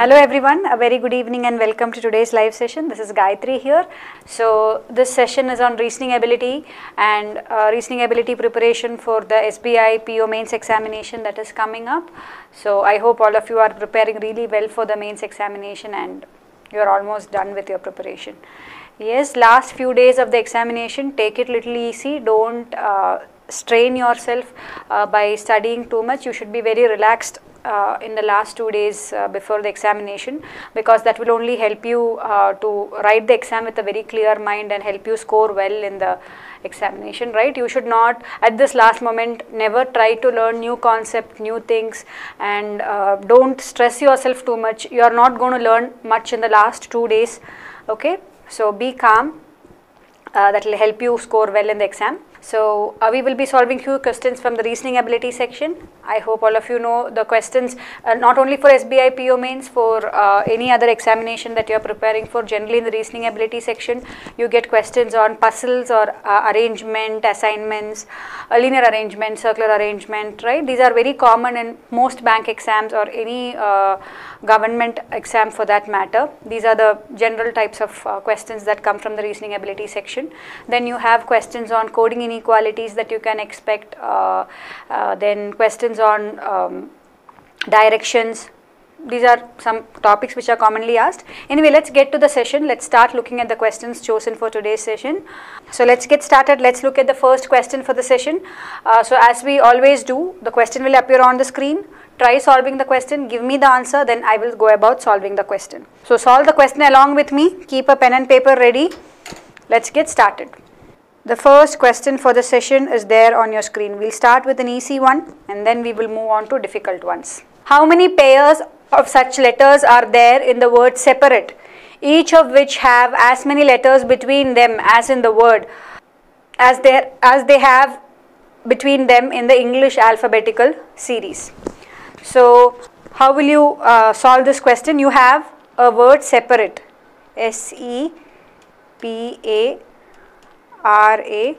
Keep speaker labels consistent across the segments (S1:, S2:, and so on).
S1: Hello everyone, a very good evening and welcome to today's live session. This is Gayatri here. So this session is on reasoning ability and uh, reasoning ability preparation for the SBI PO mains examination that is coming up. So I hope all of you are preparing really well for the mains examination and you are almost done with your preparation. Yes, last few days of the examination, take it little easy. Don't uh, strain yourself uh, by studying too much. You should be very relaxed uh, in the last two days uh, before the examination because that will only help you uh, to write the exam with a very clear mind and help you score well in the examination right? You should not at this last moment never try to learn new concept new things and uh, don't stress yourself too much. You are not going to learn much in the last two days okay? So be calm. Uh, that will help you score well in the exam so uh, we will be solving few questions from the reasoning ability section. I hope all of you know the questions uh, not only for SBI PO mains for uh, any other examination that you are preparing for generally in the reasoning ability section you get questions on puzzles or uh, arrangement, assignments, uh, linear arrangement, circular arrangement right. These are very common in most bank exams or any uh, government exam for that matter. These are the general types of questions that come from the reasoning ability section. Then you have questions on coding inequalities that you can expect, uh, uh, then questions on um, directions. These are some topics which are commonly asked. Anyway, let's get to the session. Let's start looking at the questions chosen for today's session. So let's get started. Let's look at the first question for the session. Uh, so as we always do, the question will appear on the screen. Try solving the question, give me the answer, then I will go about solving the question. So solve the question along with me. Keep a pen and paper ready. Let's get started. The first question for the session is there on your screen. We'll start with an easy one and then we will move on to difficult ones. How many pairs of such letters are there in the word separate, each of which have as many letters between them as in the word as they, as they have between them in the English alphabetical series. So, how will you uh, solve this question? You have a word separate, S-E-P-A R A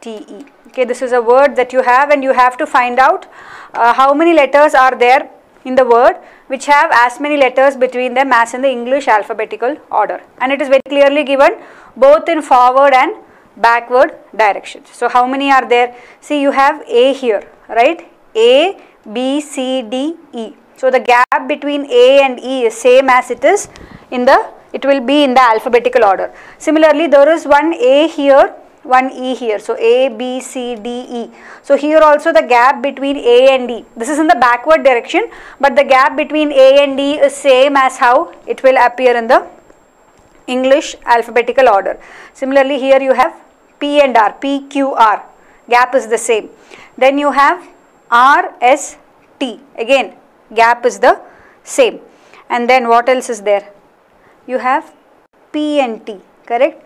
S1: T E. Okay, this is a word that you have and you have to find out uh, how many letters are there in the word which have as many letters between them as in the English alphabetical order and it is very clearly given both in forward and backward directions. So, how many are there? See you have A here, right? A, B, C, D, E. So, the gap between A and E is same as it is in the it will be in the alphabetical order. Similarly, there is one A here, one E here. So, A, B, C, D, E. So, here also the gap between A and D. This is in the backward direction, but the gap between A and D is same as how it will appear in the English alphabetical order. Similarly, here you have P and R, P, Q, R. Gap is the same. Then you have R, S, T. Again, gap is the same. And then what else is there? you have P and T, correct?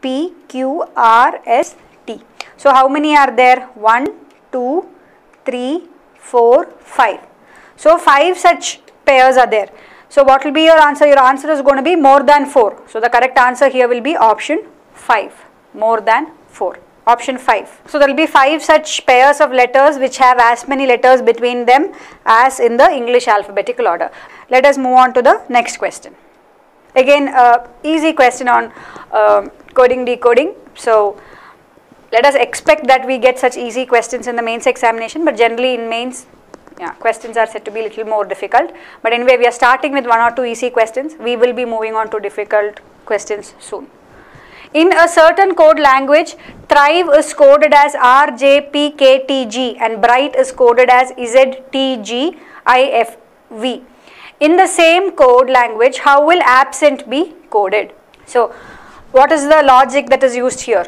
S1: P, Q, R, S, T. So, how many are there? 1, 2, 3, 4, 5. So, 5 such pairs are there. So, what will be your answer? Your answer is going to be more than 4. So, the correct answer here will be option 5, more than 4 option 5. So, there will be 5 such pairs of letters which have as many letters between them as in the English alphabetical order. Let us move on to the next question. Again, uh, easy question on uh, coding decoding. So, let us expect that we get such easy questions in the mains examination, but generally in mains, yeah, questions are said to be a little more difficult. But anyway, we are starting with one or two easy questions. We will be moving on to difficult questions soon. In a certain code language, Thrive is coded as RJPKTG and Bright is coded as ZTGIFV. In the same code language, how will absent be coded? So, what is the logic that is used here?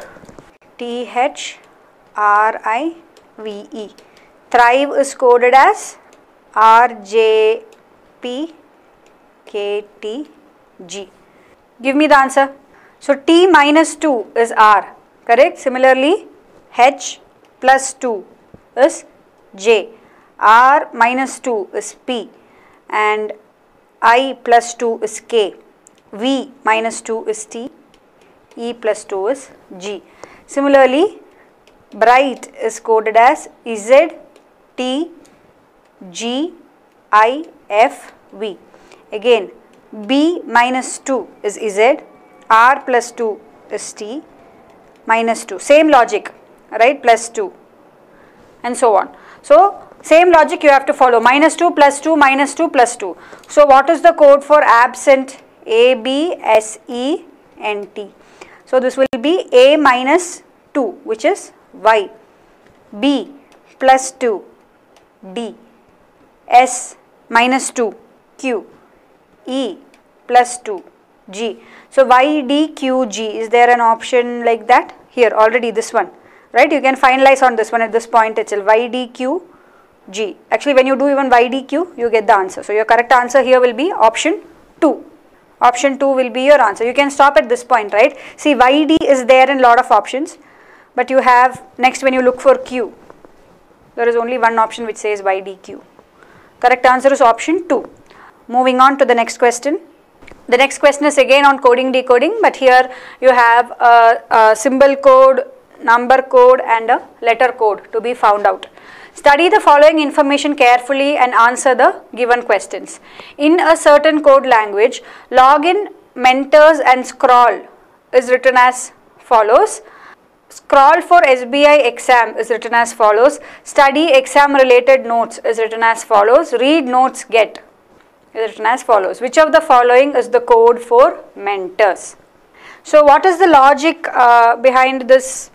S1: T H R I V E. Thrive is coded as R J P K T G. Give me the answer. So, T minus 2 is R, correct? Similarly, H plus 2 is J. R minus 2 is P and i plus 2 is k, v minus 2 is t, e plus 2 is g. Similarly, bright is coded as z, t, g, i, f, v again B minus 2 is Z, R plus 2 is T minus 2. Same logic, right, plus 2 and so on. So, same logic you have to follow minus 2 plus 2 minus 2 plus 2. So, what is the code for absent A, B, S, E, N, T? So, this will be A minus 2 which is Y, B plus 2, D, S minus 2, Q, E plus 2, G. So, Y, D, Q, G, is there an option like that? Here already this one, right? You can finalize on this one at this point itself, Y, D, Q, G. Actually when you do even Y, D, Q, you get the answer. So, your correct answer here will be option 2. Option 2 will be your answer. You can stop at this point, right? See, Y, D is there in lot of options, but you have next when you look for Q, there is only one option which says Y, D, Q. Correct answer is option 2. Moving on to the next question. The next question is again on coding decoding but here you have a, a, symbol code, number code and a letter code to be found out. Study the following information carefully and answer the given questions. In a certain code language, login, mentors and scroll is written as follows. Scroll for SBI exam is written as follows. Study exam related notes is written as follows. Read notes get is written as follows. Which of the following is the code for mentors? So what is the logic uh, behind this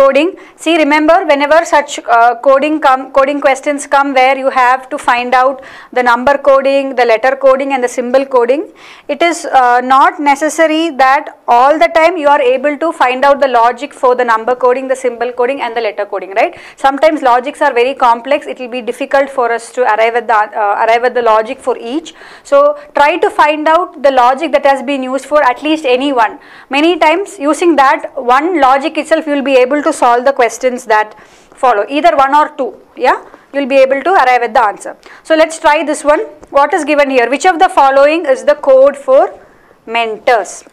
S1: coding. See remember whenever such uh, coding come coding questions come where you have to find out the number coding, the letter coding and the symbol coding. It is uh, not necessary that all the time you are able to find out the logic for the number coding, the symbol coding and the letter coding right. Sometimes logics are very complex it will be difficult for us to arrive at the uh, arrive at the logic for each. So try to find out the logic that has been used for at least any one. Many times using that one logic itself you will be able to to solve the questions that follow either one or two yeah you will be able to arrive at the answer. So let us try this one what is given here which of the following is the code for mentors.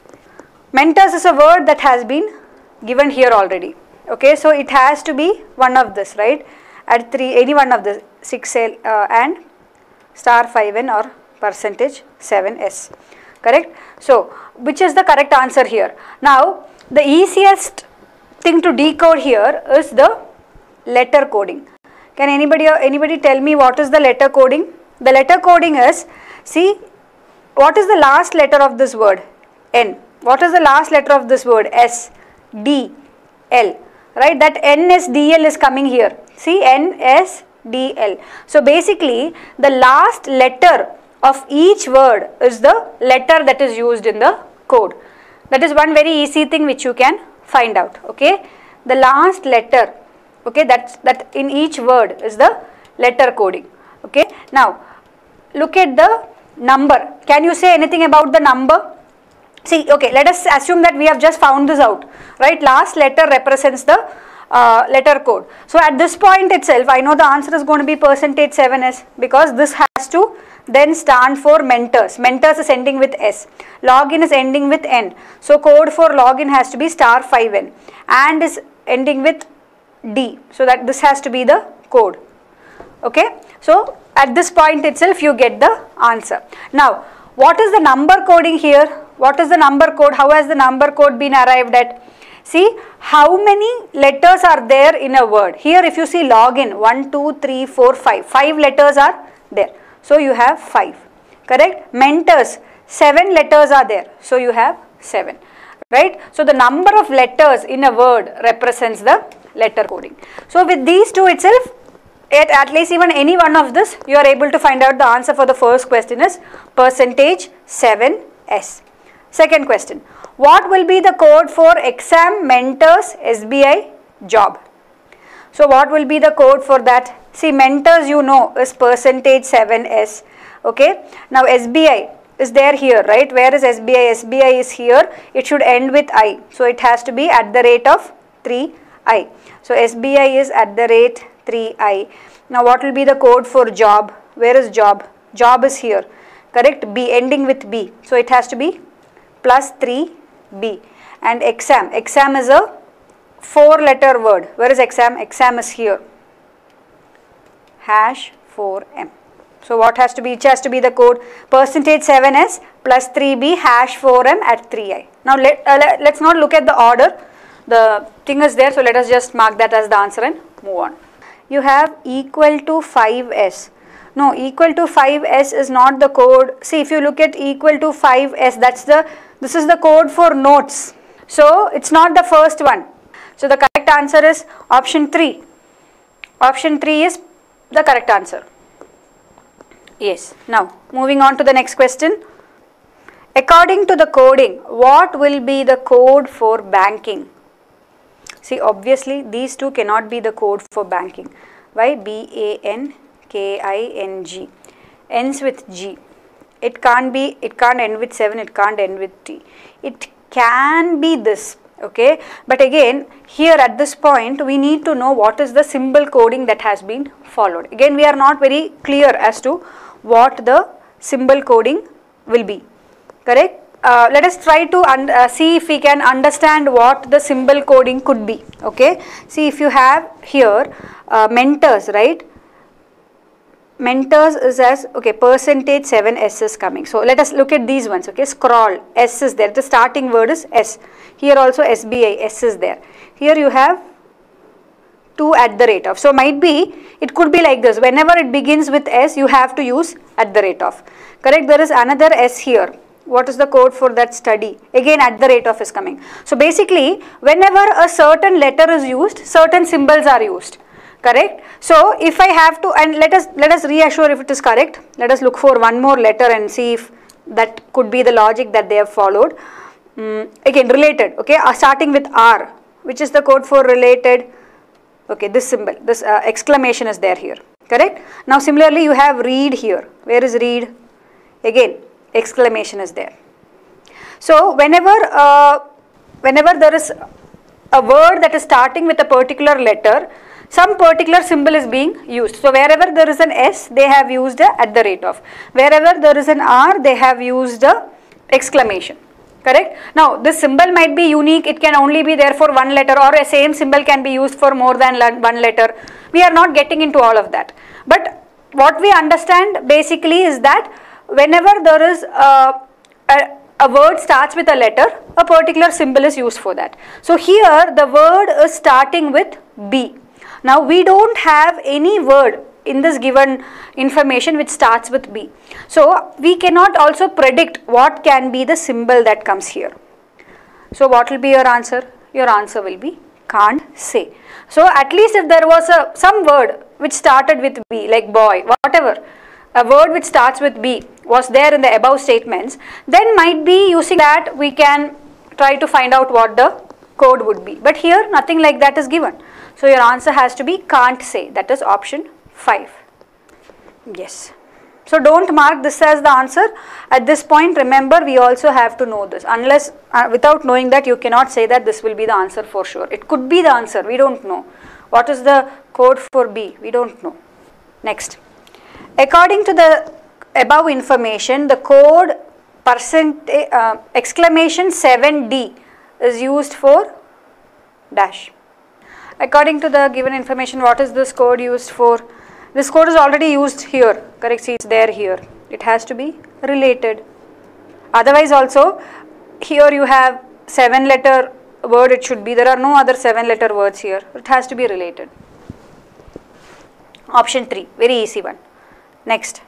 S1: Mentors is a word that has been given here already okay so it has to be one of this right at 3 any one of the 6L uh, and star 5N or percentage 7S correct. So which is the correct answer here. Now the easiest thing to decode here is the letter coding. Can anybody anybody tell me what is the letter coding? The letter coding is see what is the last letter of this word N. What is the last letter of this word S D L right that N S D L is coming here. See N S D L. So basically the last letter of each word is the letter that is used in the code. That is one very easy thing which you can find out okay? The last letter okay that's that in each word is the letter coding okay? Now look at the number. Can you say anything about the number? See okay let us assume that we have just found this out right? Last letter represents the uh, letter code. So at this point itself i know the answer is going to be percentage 7s because this has to then stand for mentors. Mentors is ending with S. Login is ending with N. So code for login has to be star 5N and is ending with D. So that this has to be the code. Okay. So at this point itself you get the answer. Now what is the number coding here? What is the number code? How has the number code been arrived at? See how many letters are there in a word. Here if you see login 1, 2, 3, 4, 5. 5 letters are there. So you have 5, correct? Mentors, 7 letters are there. So you have 7, right? So the number of letters in a word represents the letter coding. So with these two itself, at, at least even any one of this, you are able to find out the answer for the first question is percentage 7S. Second question, what will be the code for exam mentors SBI job? So what will be the code for that? See mentors you know is percentage 7s. Okay. Now SBI is there here right. Where is SBI? SBI is here. It should end with I. So it has to be at the rate of 3i. So SBI is at the rate 3i. Now what will be the code for job? Where is job? Job is here. Correct. B ending with B. So it has to be plus 3b. And exam. Exam is a four letter word. Where is exam? Exam is here. Hash 4m. So what has to be, which has to be the code? Percentage 7s plus 3b hash 4m at 3i. Now let, uh, let, let's not look at the order. The thing is there, so let us just mark that as the answer and move on. You have equal to 5s. No, equal to 5s is not the code. See, if you look at equal to 5s, that's the, this is the code for notes. So it's not the first one. So the correct answer is option 3. Option 3 is the correct answer. Yes. Now, moving on to the next question. According to the coding, what will be the code for banking? See, obviously, these two cannot be the code for banking. Why? B-A-N-K-I-N-G. Ends with G. It can't be, it can't end with 7, it can't end with T. It can be this okay? But again here at this point we need to know what is the symbol coding that has been followed. Again we are not very clear as to what the symbol coding will be. Correct? Uh, let us try to uh, see if we can understand what the symbol coding could be okay? See if you have here uh, mentors right mentors is as okay percentage 7 s is coming so let us look at these ones okay scroll s is there the starting word is s here also sbi s is there here you have 2 at the rate of. So might be, it could be like this, whenever it begins with S, you have to use at the rate of. Correct, there is another S here. What is the code for that study? Again at the rate of is coming. So basically, whenever a certain letter is used, certain symbols are used. Correct. So if I have to, and let us, let us reassure if it is correct. Let us look for one more letter and see if that could be the logic that they have followed. Mm, again related, okay, uh, starting with R, which is the code for related okay this symbol this uh, exclamation is there here correct now similarly you have read here where is read again exclamation is there so whenever uh, whenever there is a word that is starting with a particular letter some particular symbol is being used so wherever there is an s they have used at the rate of wherever there is an r they have used a exclamation correct. Now this symbol might be unique, it can only be there for one letter or a same symbol can be used for more than one letter. We are not getting into all of that. But what we understand basically is that whenever there is a, a, a word starts with a letter, a particular symbol is used for that. So here the word is starting with B. Now we don't have any word in this given information which starts with B. So we cannot also predict what can be the symbol that comes here. So what will be your answer? Your answer will be can't say. So at least if there was a some word which started with B like boy whatever a word which starts with B was there in the above statements then might be using that we can try to find out what the code would be but here nothing like that is given. So your answer has to be can't say that is option 5. Yes. So don't mark this as the answer. At this point remember we also have to know this unless uh, without knowing that you cannot say that this will be the answer for sure. It could be the answer we don't know. What is the code for B? We don't know. Next. According to the above information the code percent uh, exclamation 7D is used for dash. According to the given information what is this code used for? This code is already used here, correct? See, it's there here. It has to be related. Otherwise also, here you have 7 letter word it should be. There are no other 7 letter words here. It has to be related. Option 3, very easy one. Next.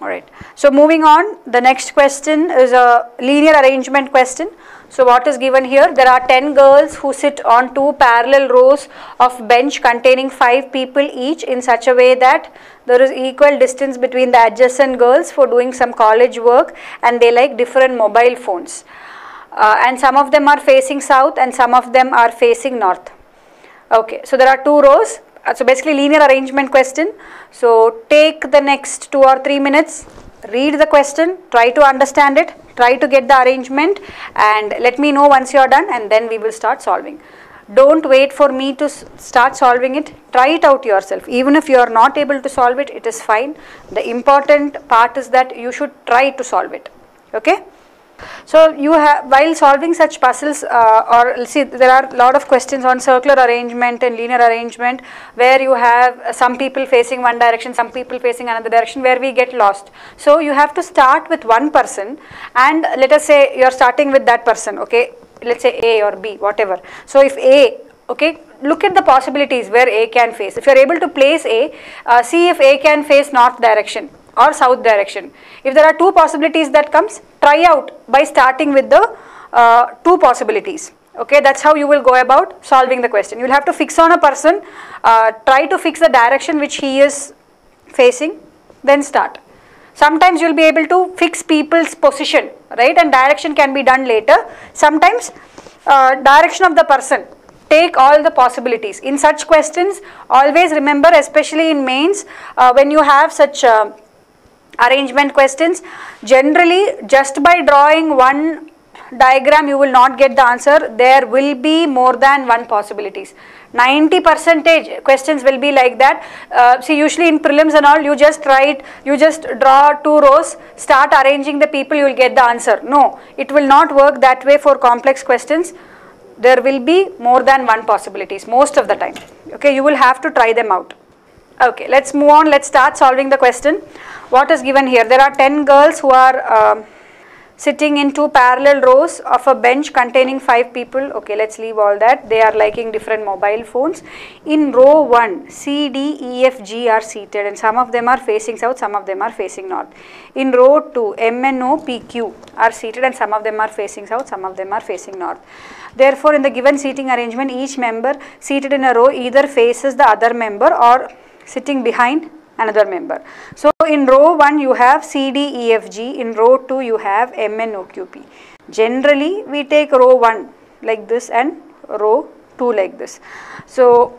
S1: Alright. So moving on, the next question is a linear arrangement question. So what is given here? There are 10 girls who sit on two parallel rows of bench containing 5 people each in such a way that there is equal distance between the adjacent girls for doing some college work and they like different mobile phones. Uh, and some of them are facing south and some of them are facing north. Okay, so there are two rows. Uh, so basically linear arrangement question. So take the next 2 or 3 minutes, read the question, try to understand it try to get the arrangement and let me know once you are done and then we will start solving. Don't wait for me to start solving it, try it out yourself. Even if you are not able to solve it, it is fine. The important part is that you should try to solve it. Okay. So you have while solving such puzzles uh, or see there are a lot of questions on circular arrangement and linear arrangement where you have uh, some people facing one direction, some people facing another direction where we get lost. So you have to start with one person and let us say you are starting with that person, okay, let's say A or B, whatever. So if A, okay, look at the possibilities where A can face. If you are able to place A, uh, see if A can face north direction or south direction. If there are two possibilities that comes, try out by starting with the uh, two possibilities. Okay, that's how you will go about solving the question. You will have to fix on a person, uh, try to fix the direction which he is facing, then start. Sometimes you will be able to fix people's position, right, and direction can be done later. Sometimes uh, direction of the person, take all the possibilities. In such questions, always remember, especially in mains, uh, when you have such uh, arrangement questions. Generally just by drawing one diagram you will not get the answer. There will be more than one possibilities. 90 percentage questions will be like that. Uh, see usually in prelims and all you just write you just draw two rows start arranging the people you will get the answer. No it will not work that way for complex questions. There will be more than one possibilities most of the time. Okay you will have to try them out okay let's move on let's start solving the question what is given here? There are 10 girls who are uh, sitting in two parallel rows of a bench containing 5 people. Okay, let's leave all that. They are liking different mobile phones. In row 1, C, D, E, F, G are seated and some of them are facing south, some of them are facing north. In row 2, M, N, O, P, Q are seated and some of them are facing south, some of them are facing north. Therefore, in the given seating arrangement, each member seated in a row either faces the other member or sitting behind another member. So in row 1 you have C, D, E, F, G, in row 2 you have M, N, O, Q, P. Generally we take row 1 like this and row 2 like this. So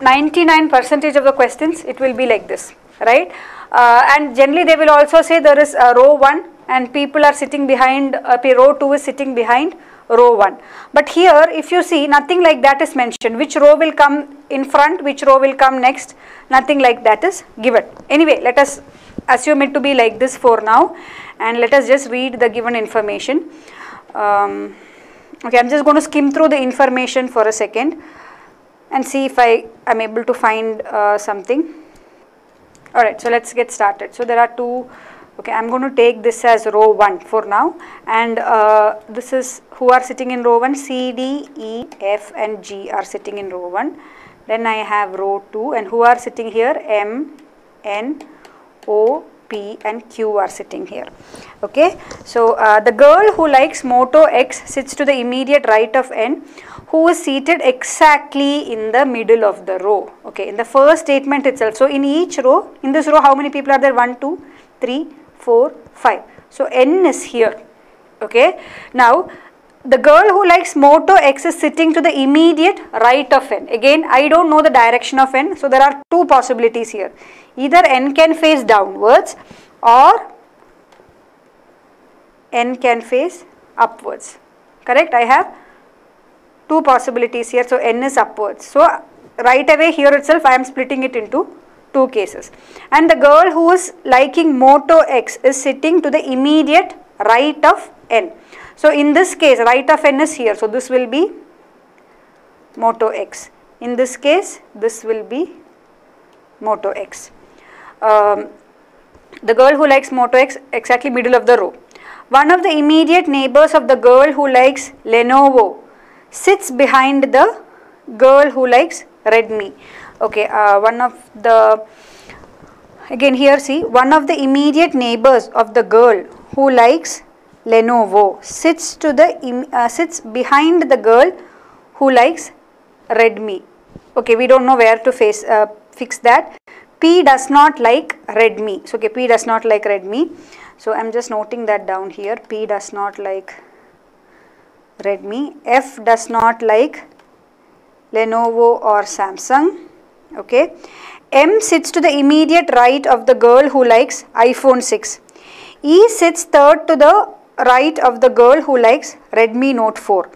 S1: 99 percentage of the questions it will be like this right uh, and generally they will also say there is a row 1 and people are sitting behind uh, row 2 is sitting behind row 1. But here if you see nothing like that is mentioned which row will come in front which row will come next nothing like that is given. Anyway let us assume it to be like this for now and let us just read the given information. Um, okay I am just going to skim through the information for a second and see if I am able to find uh, something. Alright so let us get started. So there are two okay I'm going to take this as row 1 for now and uh, this is who are sitting in row 1 C, D, E, F and G are sitting in row 1 then I have row 2 and who are sitting here? M, N, O, P and Q are sitting here. Okay? So uh, the girl who likes moto X sits to the immediate right of N who is seated exactly in the middle of the row. Okay? In the first statement itself. So in each row in this row how many people are there? 1 2 3 4, 5. So N is here. Okay. Now the girl who likes moto X is sitting to the immediate right of N. Again, I don't know the direction of N. So there are two possibilities here. Either N can face downwards or N can face upwards. Correct? I have two possibilities here. So N is upwards. So right away here itself I am splitting it into two cases. And the girl who is liking Moto X is sitting to the immediate right of N. So in this case right of N is here. So this will be Moto X. In this case this will be Moto X. Um, the girl who likes Moto X exactly middle of the row. One of the immediate neighbors of the girl who likes Lenovo sits behind the girl who likes Redmi okay uh, one of the again here see one of the immediate neighbors of the girl who likes Lenovo sits to the uh, sits behind the girl who likes Redmi. Okay we don't know where to face uh, fix that. P does not like Redmi. So okay P does not like Redmi. So I'm just noting that down here. P does not like Redmi. F does not like Lenovo or Samsung. Okay. M sits to the immediate right of the girl who likes iPhone 6. E sits third to the right of the girl who likes Redmi Note 4.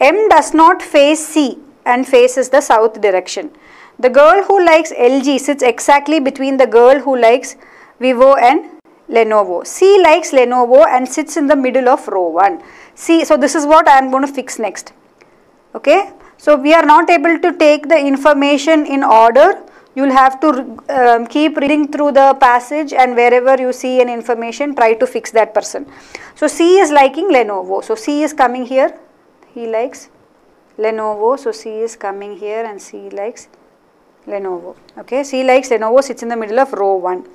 S1: M does not face C and faces the south direction. The girl who likes LG sits exactly between the girl who likes Vivo and Lenovo. C likes Lenovo and sits in the middle of row 1. C, so this is what I am going to fix next. Okay. So we are not able to take the information in order. You will have to um, keep reading through the passage and wherever you see an information, try to fix that person. So C is liking Lenovo. So C is coming here. He likes Lenovo. So C is coming here and C likes Lenovo. Okay. C likes Lenovo sits in the middle of row 1.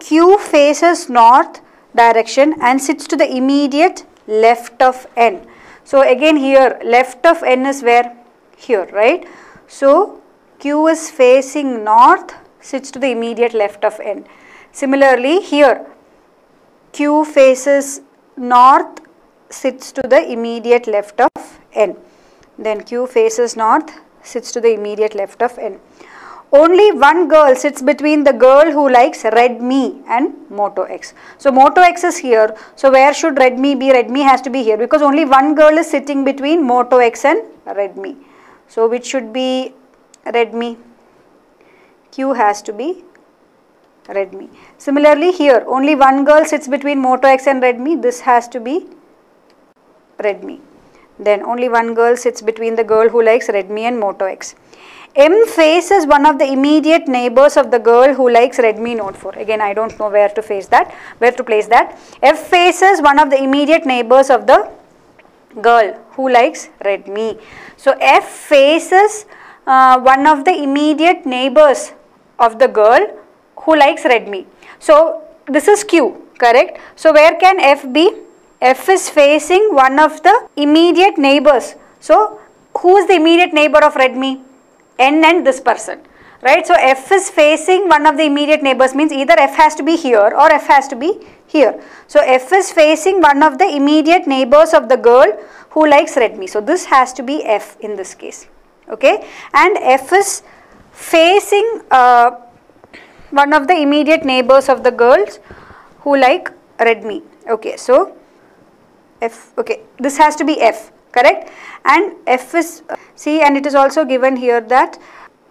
S1: Q faces north direction and sits to the immediate left of N. So again here left of N is where? Here, right? So Q is facing north, sits to the immediate left of N. Similarly here Q faces north, sits to the immediate left of N. Then Q faces north, sits to the immediate left of N. Only one girl sits between the girl who likes Redmi and Moto X. So Moto X is here. So where should Redmi be? Redmi has to be here because only one girl is sitting between Moto X and Redmi. So which should be Redmi? Q has to be Redmi. Similarly here only one girl sits between Moto X and Redmi. This has to be Redmi. Then only one girl sits between the girl who likes Redmi and Moto X. M faces one of the immediate neighbors of the girl who likes Redmi Note 4. Again, I don't know where to face that, where to place that. F faces one of the immediate neighbors of the girl who likes Redmi. So, F faces uh, one of the immediate neighbors of the girl who likes red Redmi. So, this is Q, correct? So, where can F be? F is facing one of the immediate neighbors. So, who is the immediate neighbor of red Redmi? N and this person right. So, F is facing one of the immediate neighbors means either F has to be here or F has to be here. So, F is facing one of the immediate neighbors of the girl who likes red Redmi. So, this has to be F in this case okay and F is facing uh, one of the immediate neighbors of the girls who like red Redmi okay. So, F okay this has to be F correct and F is see and it is also given here that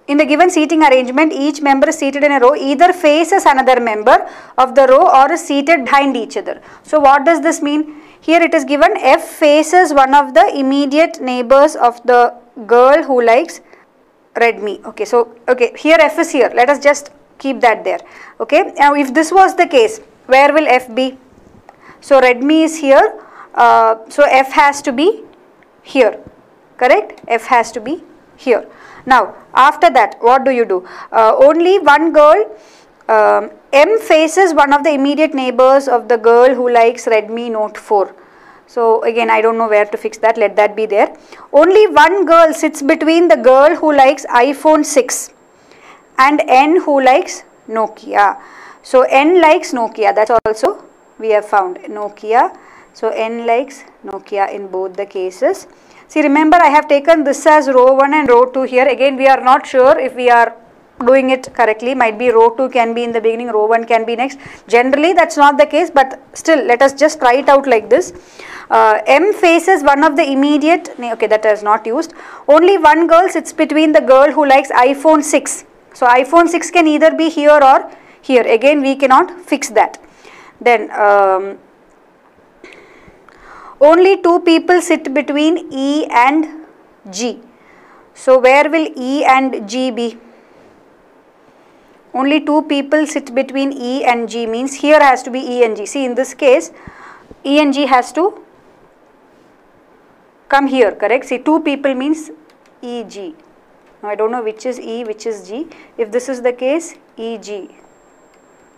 S1: in the given seating arrangement each member is seated in a row either faces another member of the row or is seated behind each other. So what does this mean? Here it is given F faces one of the immediate neighbors of the girl who likes Redmi. Okay, so okay here F is here. Let us just keep that there. Okay, now if this was the case, where will F be? So Redmi is here. Uh, so F has to be here correct f has to be here now after that what do you do uh, only one girl um, m faces one of the immediate neighbors of the girl who likes redmi note 4 so again i don't know where to fix that. Let that be there. Only one girl sits between the girl who likes iphone 6 and n who likes nokia. So n likes nokia. That's also we have found. Nokia. So n likes Nokia in both the cases. See remember I have taken this as row 1 and row 2 here. Again we are not sure if we are doing it correctly. Might be row 2 can be in the beginning, row 1 can be next. Generally that is not the case but still let us just try it out like this. Uh, M faces one of the immediate, okay that is not used. Only one girl sits between the girl who likes iPhone 6. So iPhone 6 can either be here or here. Again we cannot fix that. Then um, only two people sit between E and G. So where will E and G be? Only two people sit between E and G means here has to be E and G. See in this case E and G has to come here correct. See two people means E G. Now I don't know which is E which is G. If this is the case E G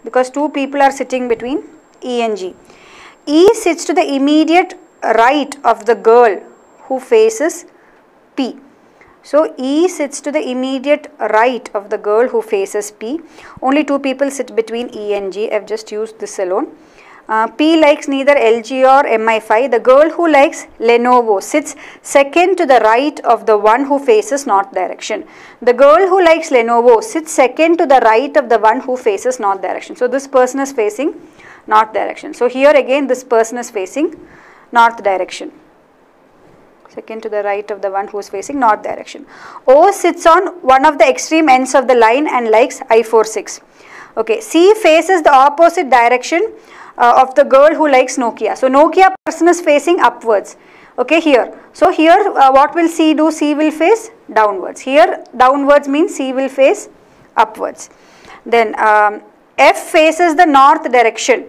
S1: because two people are sitting between E and G. E sits to the immediate right of the girl who faces P. So E sits to the immediate right of the girl who faces P. Only two people sit between E and G. I've just used this alone. Uh, P likes neither LG or MI5. The girl who likes Lenovo sits second to the right of the one who faces north direction. The girl who likes Lenovo sits second to the right of the one who faces north direction. So this person is facing north direction. So here again this person is facing north direction. Second to the right of the one who is facing north direction. O sits on one of the extreme ends of the line and likes iPhone 6. Okay, C faces the opposite direction uh, of the girl who likes Nokia. So Nokia person is facing upwards. Okay, here. So here uh, what will C do? C will face downwards. Here downwards means C will face upwards. Then um, F faces the north direction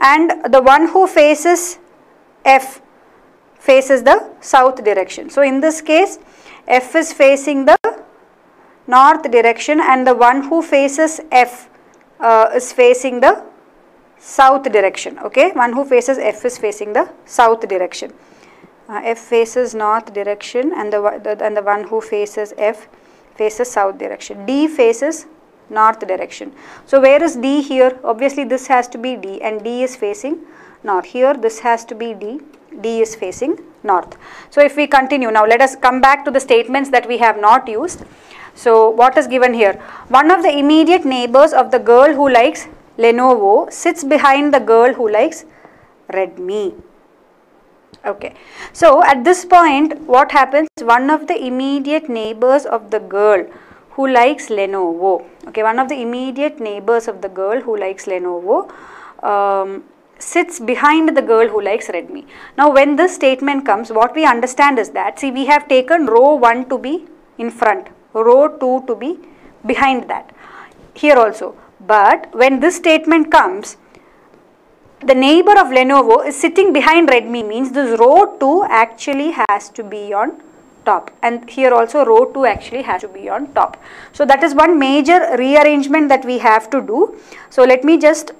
S1: and the one who faces F faces the south direction. So in this case F is facing the north direction and the one who faces F uh, is facing the south direction. Okay? One who faces F is facing the south direction. Uh, F faces north direction and the, the and the one who faces F faces south direction. D faces north direction. So where is D here? Obviously this has to be D and D is facing north. Here this has to be D D is facing north so if we continue now let us come back to the statements that we have not used so what is given here? One of the immediate neighbors of the girl who likes Lenovo sits behind the girl who likes Redmi. Okay. So at this point what happens? One of the immediate neighbors of the girl who likes Lenovo. Okay. One of the immediate neighbors of the girl who likes Lenovo um, sits behind the girl who likes Redmi. Now when this statement comes what we understand is that see we have taken row 1 to be in front row 2 to be behind that here also but when this statement comes the neighbor of Lenovo is sitting behind Redmi means this row 2 actually has to be on top and here also row 2 actually has to be on top. So that is one major rearrangement that we have to do. So let me just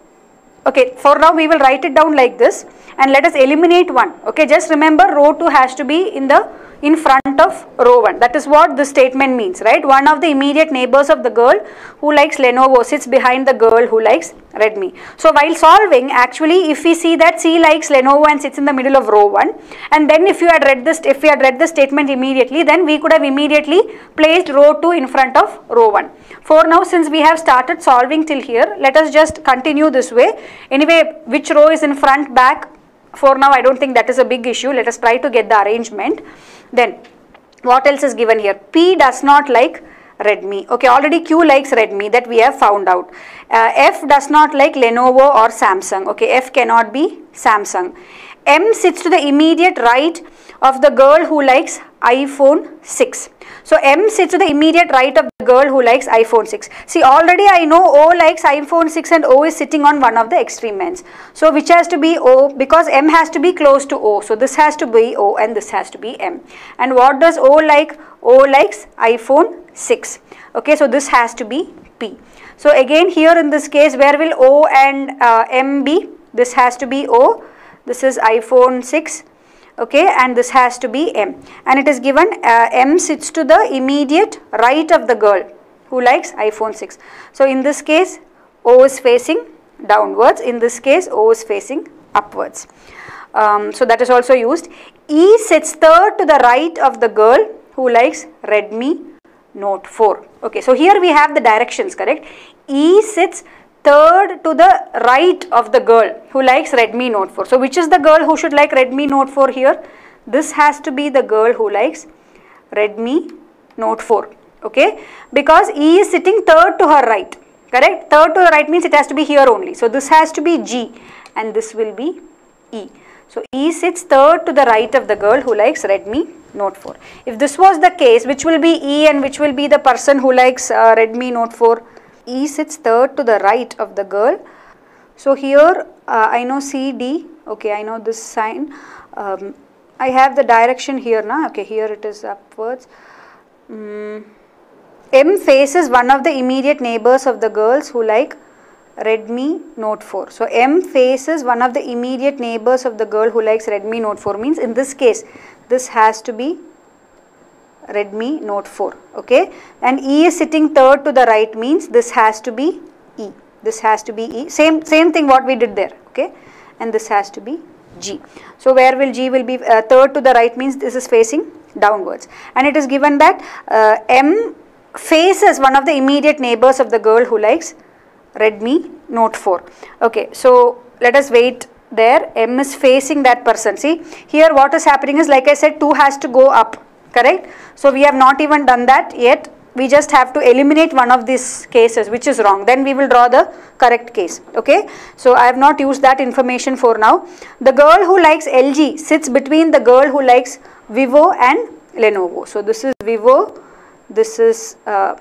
S1: okay for now we will write it down like this and let us eliminate one. Okay just remember row 2 has to be in the in front of row 1. That is what this statement means, right? One of the immediate neighbors of the girl who likes Lenovo sits behind the girl who likes Redmi. So while solving, actually, if we see that C likes Lenovo and sits in the middle of row 1, and then if you had read this, if we had read the statement immediately, then we could have immediately placed row 2 in front of row 1. For now, since we have started solving till here, let us just continue this way. Anyway, which row is in front, back, for now I don't think that is a big issue. Let us try to get the arrangement. Then what else is given here? P does not like Redmi. Okay, already Q likes Redmi that we have found out. Uh, F does not like Lenovo or Samsung. Okay, F cannot be Samsung. M sits to the immediate right of the girl who likes iPhone 6. So M sits to the immediate right of the girl who likes iPhone 6. See already I know O likes iPhone 6 and O is sitting on one of the extreme ends. So which has to be O because M has to be close to O. So this has to be O and this has to be M. And what does O like? O likes iPhone 6. Okay so this has to be P. So again here in this case where will O and uh, M be? This has to be O. This is iPhone 6 okay and this has to be M and it is given uh, M sits to the immediate right of the girl who likes iPhone 6. So in this case O is facing downwards in this case O is facing upwards. Um, so that is also used. E sits third to the right of the girl who likes Redmi Note 4. Okay, so here we have the directions correct. E sits third to the right of the girl who likes Redmi Note 4. So which is the girl who should like Redmi Note 4 here? This has to be the girl who likes Redmi Note 4. Okay, because E is sitting third to her right. Correct? Third to the right means it has to be here only. So this has to be G and this will be E. So E sits third to the right of the girl who likes Redmi Note 4. If this was the case, which will be E and which will be the person who likes uh, Redmi Note 4? E sits third to the right of the girl. So here uh, I know C, D, okay, I know this sign. Um, I have the direction here now, okay, here it is upwards. Mm. M faces one of the immediate neighbors of the girls who like Redmi Note 4. So M faces one of the immediate neighbors of the girl who likes Redmi Note 4 means in this case this has to be Redmi Note 4 okay? And E is sitting third to the right means this has to be E. This has to be E. Same same thing what we did there okay? And this has to be G. So where will G will be uh, third to the right means this is facing downwards. And it is given that uh, M faces one of the immediate neighbors of the girl who likes Redmi Note 4 okay? So let us wait there. M is facing that person. See here what is happening is like I said 2 has to go up correct. So we have not even done that yet. we just have to eliminate one of these cases which is wrong. Then we will draw the correct case okay? So i have not used that information for now. The girl who likes lg sits between the girl who likes vivo and lenovo. So this is vivo. This is uh,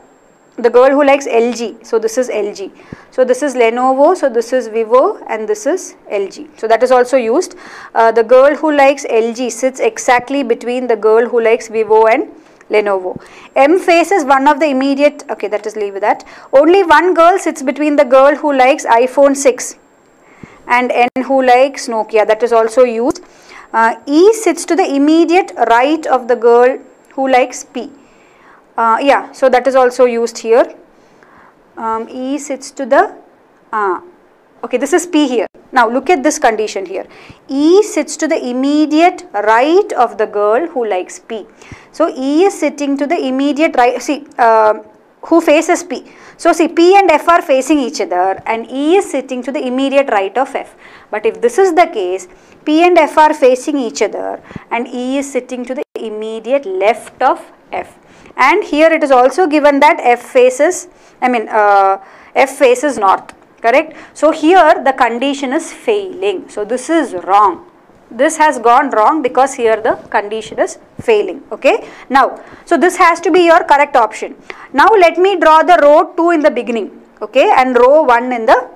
S1: the girl who likes LG, so this is LG. So this is Lenovo, so this is Vivo and this is LG. So that is also used. Uh, the girl who likes LG sits exactly between the girl who likes Vivo and Lenovo. M faces one of the immediate, okay that is leave that. Only one girl sits between the girl who likes iPhone 6 and N who likes Nokia that is also used. Uh, e sits to the immediate right of the girl who likes P uh, yeah so that is also used here. Um, E sits to the uh, okay this is P here. Now look at this condition here. E sits to the immediate right of the girl who likes P. So E is sitting to the immediate right see uh, who faces P. So see P and F are facing each other and E is sitting to the immediate right of F. But if this is the case P and F are facing each other and E is sitting to the immediate left of F and here it is also given that F faces I mean uh, F faces north correct. So here the condition is failing. So this is wrong. This has gone wrong because here the condition is failing okay. Now so this has to be your correct option. Now let me draw the row 2 in the beginning okay and row 1 in the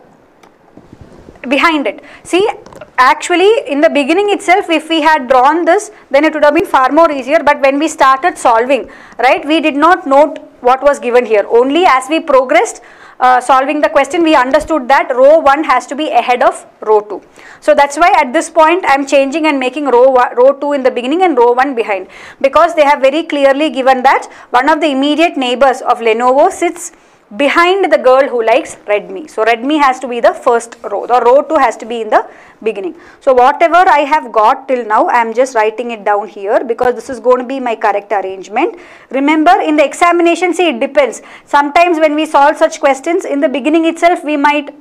S1: behind it. See actually in the beginning itself if we had drawn this then it would have been far more easier. But when we started solving right we did not note what was given here. Only as we progressed uh, solving the question we understood that row 1 has to be ahead of row 2. So that's why at this point I am changing and making row, row 2 in the beginning and row 1 behind. Because they have very clearly given that one of the immediate neighbors of Lenovo sits behind the girl who likes Redmi. So Redmi has to be the first row, the row 2 has to be in the beginning. So whatever I have got till now, I am just writing it down here because this is going to be my correct arrangement. Remember in the examination, see it depends. Sometimes when we solve such questions, in the beginning itself we might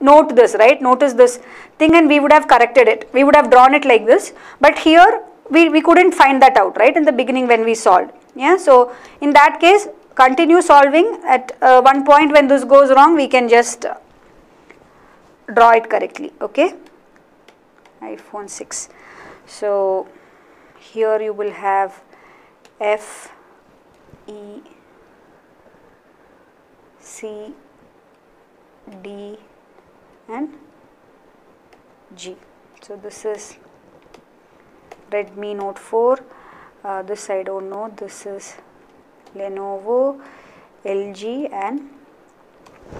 S1: note this, right? Notice this thing and we would have corrected it. We would have drawn it like this. But here we, we couldn't find that out, right? In the beginning when we solved. Yeah, so in that case continue solving at uh, one point. When this goes wrong we can just draw it correctly okay? iphone 6 so here you will have f e c d and g. So this is redmi note 4 uh, this i don't know. This is Lenovo, LG and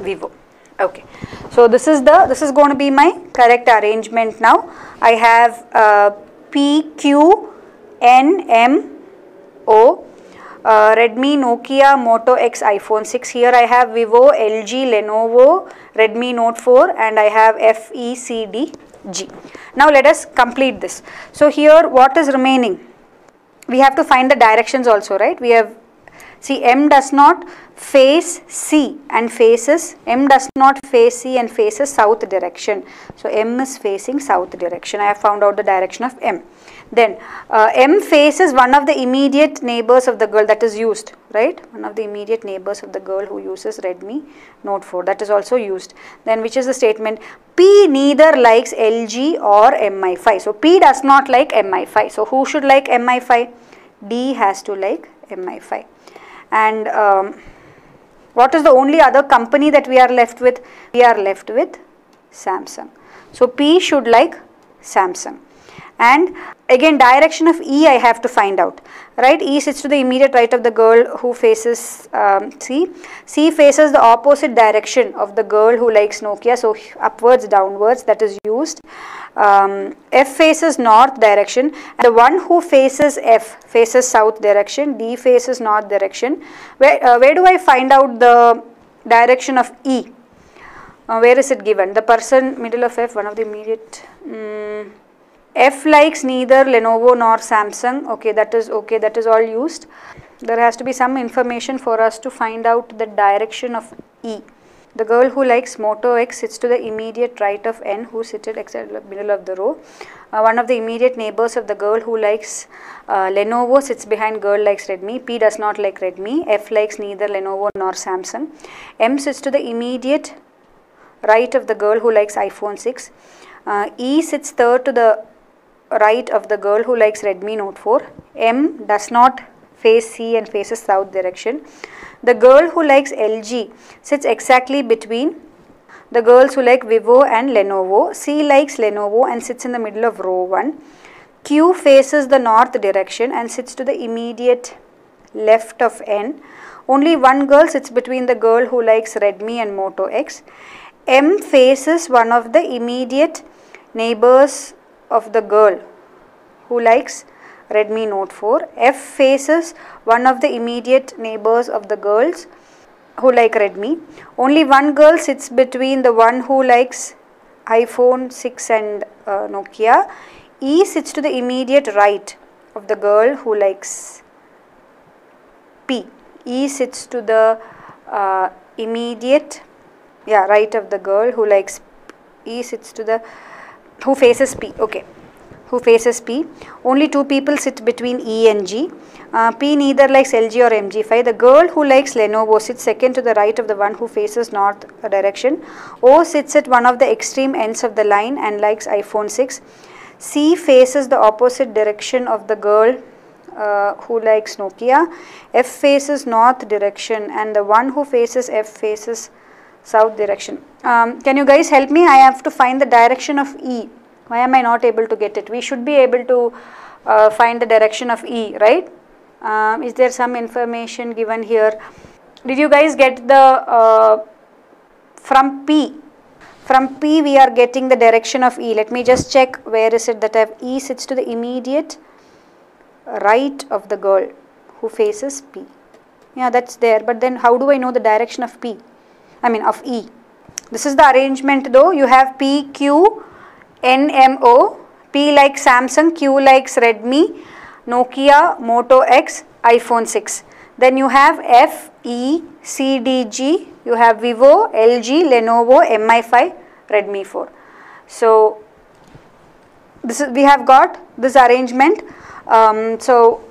S1: Vivo. Okay, so this is the this is going to be my correct arrangement now. I have uh, P Q N M O. Uh, Redmi, Nokia, Moto X, iPhone 6. Here I have Vivo, LG, Lenovo, Redmi Note 4 and I have F, E, C, D, G. Now let us complete this. So here what is remaining? We have to find the directions also, right? We have See M does not face C and faces, M does not face C and faces south direction. So M is facing south direction. I have found out the direction of M. Then uh, M faces one of the immediate neighbors of the girl that is used, right? One of the immediate neighbors of the girl who uses Redmi Note 4 that is also used. Then which is the statement? P neither likes LG or MI5. So P does not like MI5. So who should like MI5? D has to like MI5 and um, what is the only other company that we are left with? We are left with Samsung. So P should like Samsung and again direction of E I have to find out right? E sits to the immediate right of the girl who faces um, C. C faces the opposite direction of the girl who likes Nokia so upwards downwards that is used. Um, F faces north direction the one who faces F faces south direction D faces north direction. Where, uh, where do I find out the direction of E? Uh, where is it given? The person middle of F one of the immediate um, F likes neither Lenovo nor Samsung. Okay, that is okay. That is all used. There has to be some information for us to find out the direction of E. The girl who likes Moto X sits to the immediate right of N who seated the middle of the row. Uh, one of the immediate neighbors of the girl who likes uh, Lenovo sits behind girl likes Redmi. P does not like Redmi. F likes neither Lenovo nor Samsung. M sits to the immediate right of the girl who likes iPhone 6. Uh, e sits third to the right of the girl who likes Redmi Note 4. M does not face C and faces south direction. The girl who likes LG sits exactly between the girls who like Vivo and Lenovo. C likes Lenovo and sits in the middle of row 1. Q faces the north direction and sits to the immediate left of N. Only one girl sits between the girl who likes Redmi and Moto X. M faces one of the immediate neighbors of the girl who likes Redmi Note 4. F faces one of the immediate neighbors of the girls who like Redmi. Only one girl sits between the one who likes iPhone 6 and uh, Nokia. E sits to the immediate right of the girl who likes P. E sits to the uh, immediate, yeah, right of the girl who likes E sits to the, who faces P, okay who faces P. Only two people sit between E and G. Uh, P neither likes LG or MI5. The girl who likes Lenovo sits second to the right of the one who faces north direction. O sits at one of the extreme ends of the line and likes iPhone 6. C faces the opposite direction of the girl uh, who likes Nokia. F faces north direction and the one who faces F faces south direction. Um, can you guys help me? I have to find the direction of E. Why am I not able to get it? We should be able to uh, find the direction of E, right? Um, is there some information given here? Did you guys get the, uh, from P, from P we are getting the direction of E. Let me just check where is it that I have E sits to the immediate right of the girl who faces P. Yeah, that's there. But then how do I know the direction of P? I mean of E. This is the arrangement though. You have P, Q, N, M, O. P like Samsung, Q likes Redmi, Nokia, Moto X, iPhone 6. Then you have F, E, C, D, G, you have Vivo, LG, Lenovo, MI5, Redmi 4. So, this is, we have got this arrangement. Um, so,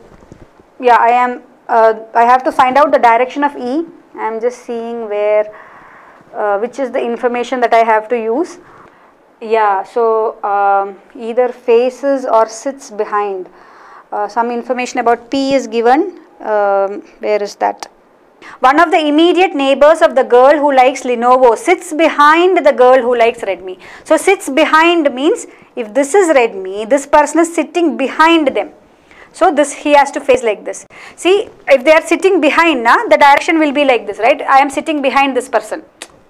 S1: yeah, I am, uh, I have to find out the direction of E. I am just seeing where, uh, which is the information that I have to use. Yeah, so um, either faces or sits behind. Uh, some information about P is given. Um, where is that? One of the immediate neighbors of the girl who likes Lenovo sits behind the girl who likes Redmi. So sits behind means if this is Redmi, this person is sitting behind them. So this he has to face like this. See if they are sitting behind, na, the direction will be like this, right? I am sitting behind this person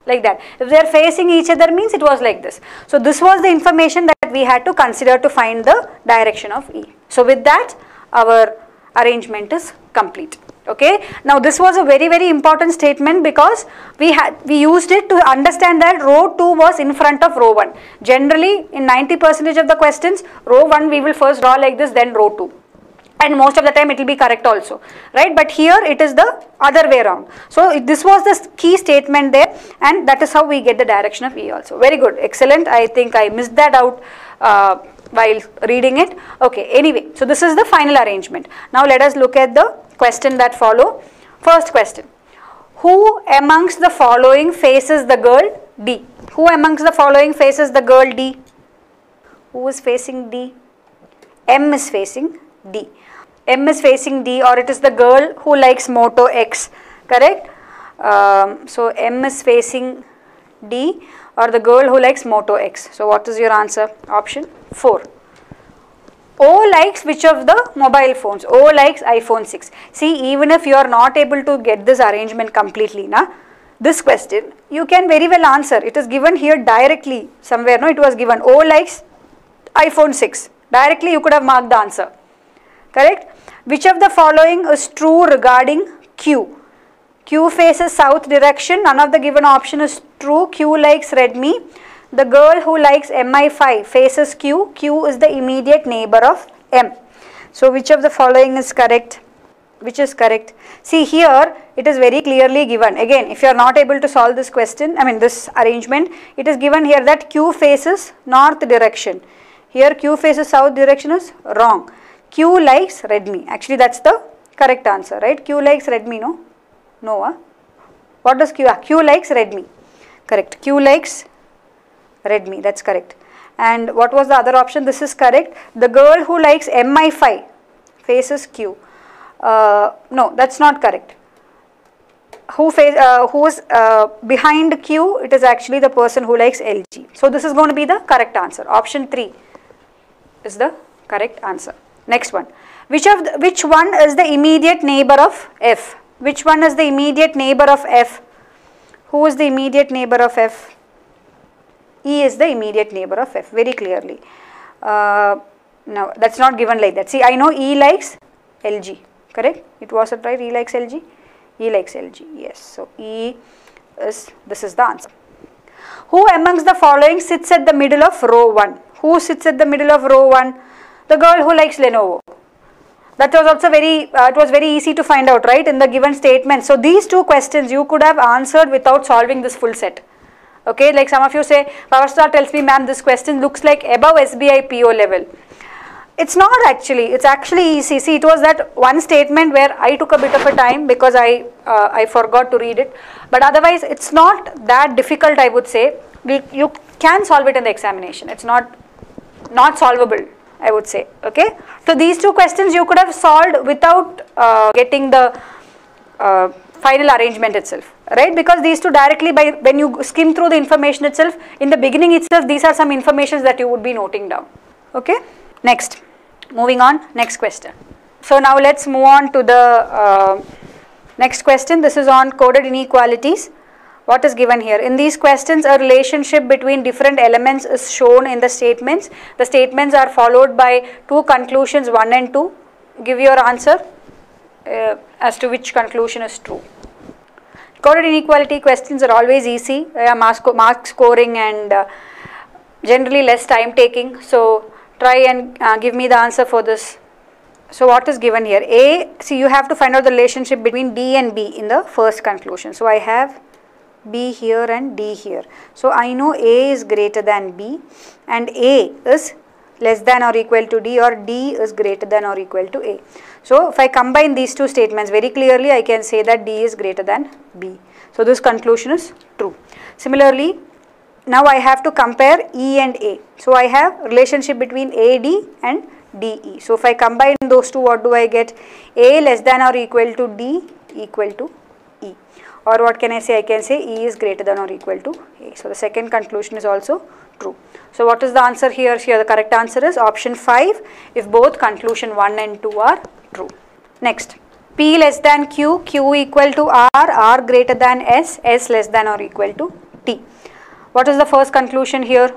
S1: like that. If they are facing each other means it was like this. So this was the information that we had to consider to find the direction of E. So with that our arrangement is complete. Okay. Now this was a very very important statement because we had we used it to understand that row 2 was in front of row 1. Generally in 90 percentage of the questions row 1 we will first draw like this then row 2 and most of the time it will be correct also right? But here it is the other way around. So this was the key statement there and that is how we get the direction of E also. Very good. Excellent. I think I missed that out uh, while reading it. Okay anyway. So this is the final arrangement. Now let us look at the question that follow. First question. Who amongst the following faces the girl D? Who amongst the following faces the girl D? Who is facing D? M is facing D M is facing D or it is the girl who likes Moto X, correct? Um, so M is facing D or the girl who likes Moto X. So what is your answer? Option 4. O likes which of the mobile phones? O likes iPhone 6. See even if you are not able to get this arrangement completely, na, this question you can very well answer. It is given here directly somewhere, no it was given O likes iPhone 6. Directly you could have marked the answer, correct? Which of the following is true regarding Q? Q faces south direction, none of the given option is true. Q likes Redmi. The girl who likes MI5 faces Q. Q is the immediate neighbor of M. So which of the following is correct? which is correct? See here it is very clearly given. Again if you are not able to solve this question, I mean this arrangement, it is given here that Q faces north direction. Here Q faces south direction is wrong. Q likes Redmi. Actually that's the correct answer, right? Q likes Redmi, no? No, huh? What does Q? Q likes Redmi. Correct. Q likes Redmi. That's correct. And what was the other option? This is correct. The girl who likes MI5 faces Q. Uh, no, that's not correct. Who face, uh, who is uh, behind Q? It is actually the person who likes LG. So this is going to be the correct answer. Option 3 is the correct answer. Next one. Which of the, which one is the immediate neighbor of F? Which one is the immediate neighbor of F? Who is the immediate neighbor of F? E is the immediate neighbor of F very clearly. Uh, no, that's not given like that. See, I know E likes LG, correct? It was it right? E likes LG? E likes LG, yes. So, E is, this is the answer. Who amongst the following sits at the middle of row 1? Who sits at the middle of row 1? The girl who likes Lenovo. That was also very, uh, it was very easy to find out, right, in the given statement. So, these two questions you could have answered without solving this full set. Okay, like some of you say, PowerStar tells me, ma'am, this question looks like above SBI PO level. It's not actually, it's actually easy. See, it was that one statement where I took a bit of a time because I, uh, I forgot to read it. But otherwise, it's not that difficult, I would say. We, you can solve it in the examination. It's not, not solvable. I would say, okay. So these two questions you could have solved without uh, getting the uh, final arrangement itself, right? Because these two directly by when you skim through the information itself, in the beginning itself, these are some informations that you would be noting down, okay. Next, moving on, next question. So now let's move on to the uh, next question. This is on coded inequalities what is given here. In these questions, a relationship between different elements is shown in the statements. The statements are followed by two conclusions 1 and 2. Give your answer uh, as to which conclusion is true. Coded inequality questions are always easy, uh, mark, scoring and uh, generally less time taking. So, try and uh, give me the answer for this. So, what is given here? A, see you have to find out the relationship between D and B in the first conclusion. So, I have B here and D here. So, I know A is greater than B and A is less than or equal to D or D is greater than or equal to A. So, if I combine these two statements very clearly I can say that D is greater than B. So, this conclusion is true. Similarly, now I have to compare E and A. So, I have relationship between AD and DE. So, if I combine those two what do I get? A less than or equal to D equal to or what can I say? I can say E is greater than or equal to A. So, the second conclusion is also true. So, what is the answer here? Here the correct answer is option 5 if both conclusion 1 and 2 are true. Next, P less than Q, Q equal to R, R greater than S, S less than or equal to T. What is the first conclusion here?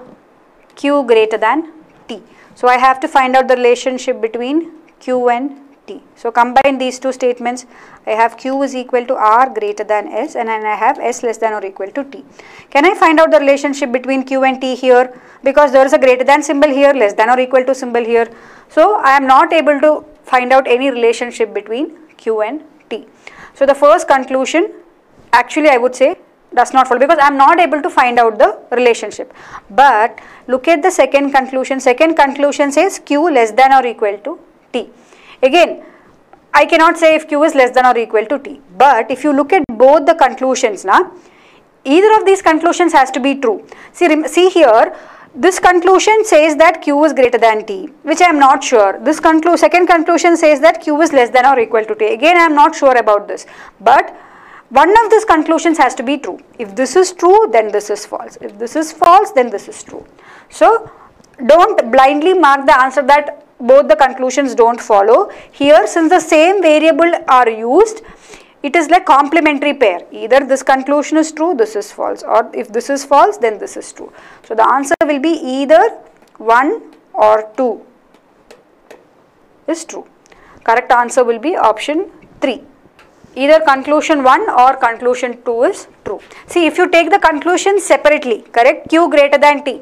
S1: Q greater than T. So, I have to find out the relationship between Q and T. So, combine these two statements. I have Q is equal to R greater than S and then I have S less than or equal to T. Can I find out the relationship between Q and T here? Because there is a greater than symbol here, less than or equal to symbol here. So, I am not able to find out any relationship between Q and T. So, the first conclusion actually I would say does not follow because I am not able to find out the relationship. But look at the second conclusion. Second conclusion says Q less than or equal to T. Again, I cannot say if q is less than or equal to t. But if you look at both the conclusions, na, either of these conclusions has to be true. See, see here, this conclusion says that q is greater than t, which I am not sure. This conclu second conclusion says that q is less than or equal to t. Again, I am not sure about this. But one of these conclusions has to be true. If this is true, then this is false. If this is false, then this is true. So, don't blindly mark the answer that both the conclusions don't follow. Here since the same variable are used, it is like complementary pair. Either this conclusion is true, this is false or if this is false then this is true. So the answer will be either 1 or 2 is true. Correct answer will be option 3. Either conclusion 1 or conclusion 2 is true. See if you take the conclusion separately, correct, q greater than t.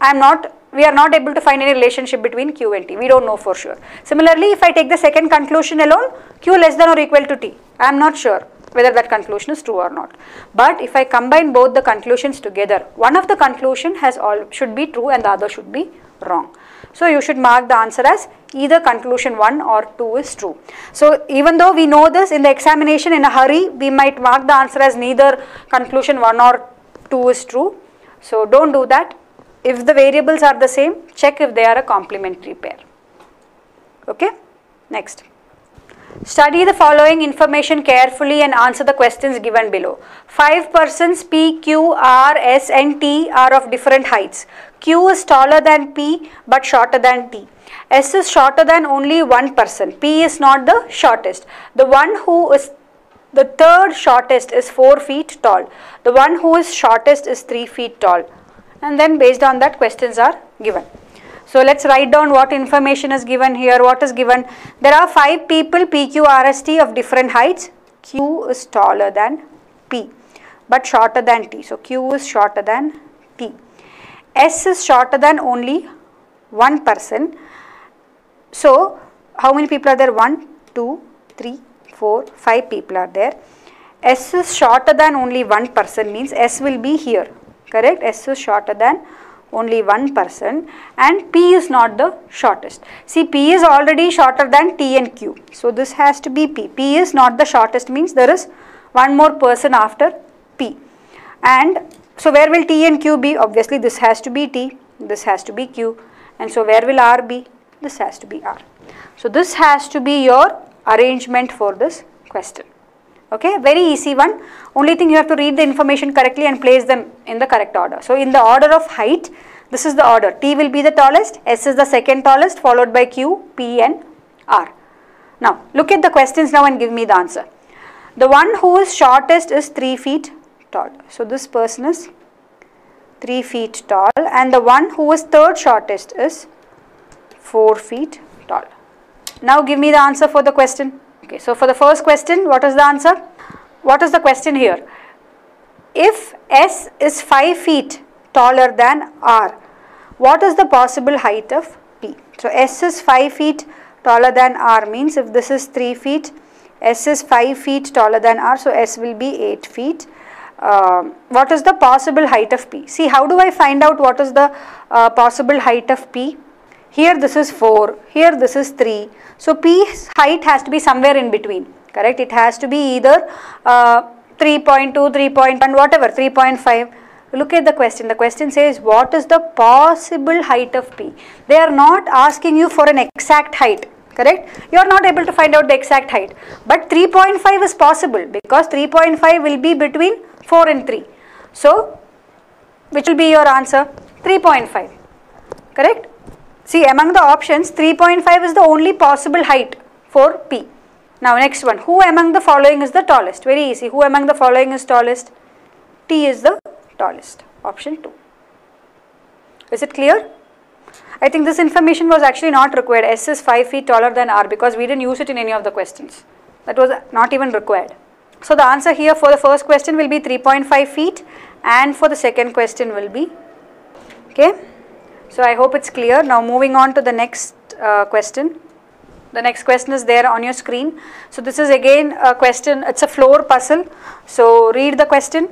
S1: I am not we are not able to find any relationship between q and t. We don't know for sure. Similarly, if I take the second conclusion alone, q less than or equal to t, I am not sure whether that conclusion is true or not. But if I combine both the conclusions together, one of the conclusion has all should be true and the other should be wrong. So you should mark the answer as either conclusion 1 or 2 is true. So even though we know this in the examination in a hurry, we might mark the answer as neither conclusion 1 or 2 is true. So don't do that. If the variables are the same, check if they are a complementary pair. Okay, next. Study the following information carefully and answer the questions given below. Five persons P, Q, R, S and T are of different heights. Q is taller than P but shorter than T. S is shorter than only one person. P is not the shortest. The one who is the third shortest is 4 feet tall. The one who is shortest is 3 feet tall. And then based on that questions are given. So let's write down what information is given here. What is given? There are 5 people PQRST of different heights. Q is taller than P but shorter than T. So Q is shorter than T. S is shorter than only one person. So how many people are there? 1, 2, 3, 4, 5 people are there. S is shorter than only one person means S will be here. Correct? S is shorter than only one person and P is not the shortest. See P is already shorter than T and Q. So this has to be P. P is not the shortest means there is one more person after P. And so where will T and Q be? Obviously this has to be T, this has to be Q and so where will R be? This has to be R. So this has to be your arrangement for this question okay very easy one. Only thing you have to read the information correctly and place them in the correct order. So in the order of height this is the order. T will be the tallest s is the second tallest followed by q p and r. Now look at the questions now and give me the answer. The one who is shortest is 3 feet tall. So this person is 3 feet tall and the one who is third shortest is 4 feet tall. Now give me the answer for the question Okay, so for the first question, what is the answer? What is the question here? If S is 5 feet taller than R, what is the possible height of P? So S is 5 feet taller than R means if this is 3 feet, S is 5 feet taller than R, so S will be 8 feet. Uh, what is the possible height of P? See, how do I find out what is the uh, possible height of P? Here this is 4, here this is 3. So P's height has to be somewhere in between, correct? It has to be either uh, 3.2, 3.1, whatever, 3.5. Look at the question. The question says what is the possible height of P? They are not asking you for an exact height, correct? You are not able to find out the exact height. But 3.5 is possible because 3.5 will be between 4 and 3. So, which will be your answer? 3.5, correct? See among the options 3.5 is the only possible height for P. Now next one, who among the following is the tallest? Very easy, who among the following is tallest? T is the tallest, option 2. Is it clear? I think this information was actually not required. S is 5 feet taller than R because we didn't use it in any of the questions. That was not even required. So the answer here for the first question will be 3.5 feet and for the second question will be, okay. So I hope it's clear. Now moving on to the next uh, question. The next question is there on your screen. So this is again a question, it's a floor puzzle. So read the question.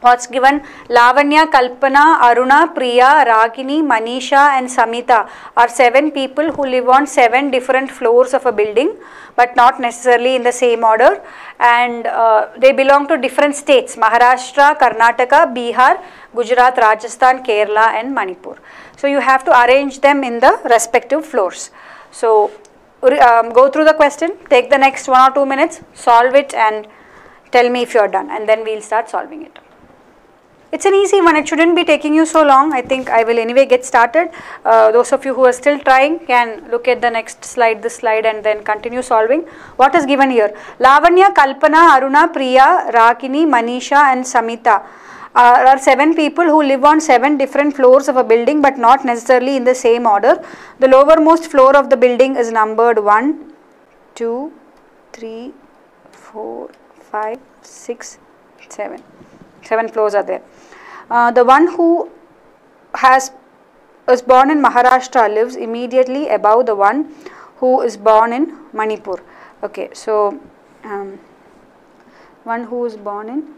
S1: What's given? Lavanya, Kalpana, Aruna, Priya, Ragini, Manisha and Samita are seven people who live on seven different floors of a building but not necessarily in the same order and uh, they belong to different states Maharashtra, Karnataka, Bihar, Gujarat, Rajasthan, Kerala and Manipur. So you have to arrange them in the respective floors. So um, go through the question, take the next one or two minutes, solve it and tell me if you are done and then we will start solving it. It's an easy one, it shouldn't be taking you so long. I think I will anyway get started. Uh, those of you who are still trying can look at the next slide, this slide and then continue solving. What is given here? Lavanya, Kalpana, Aruna, Priya, Ragini, Manisha and Samita uh, are seven people who live on seven different floors of a building but not necessarily in the same order. The lowermost floor of the building is numbered 1, 2, 3, 4, 5, 6, 7. Seven floors are there. Uh, the one who has is born in Maharashtra lives immediately above the one who is born in Manipur. Okay, so um, one who is born in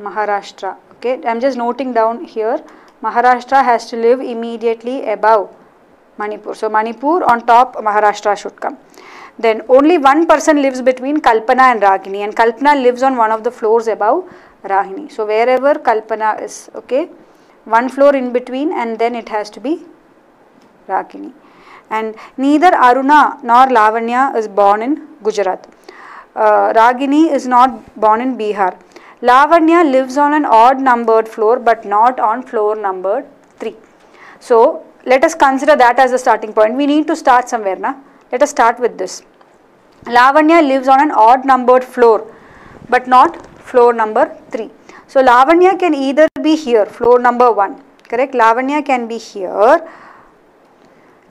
S1: Maharashtra. Okay, I'm just noting down here. Maharashtra has to live immediately above Manipur. So Manipur on top, Maharashtra should come. Then only one person lives between Kalpana and Ragini, and Kalpana lives on one of the floors above Ragini. So wherever Kalpana is, okay, one floor in between, and then it has to be Ragini. And neither Aruna nor Lavanya is born in Gujarat. Uh, Ragini is not born in Bihar. Lavanya lives on an odd numbered floor but not on floor number 3. So let us consider that as a starting point. We need to start somewhere. Na? Let us start with this. Lavanya lives on an odd numbered floor but not floor number 3. So Lavanya can either be here, floor number 1, correct? Lavanya can be here,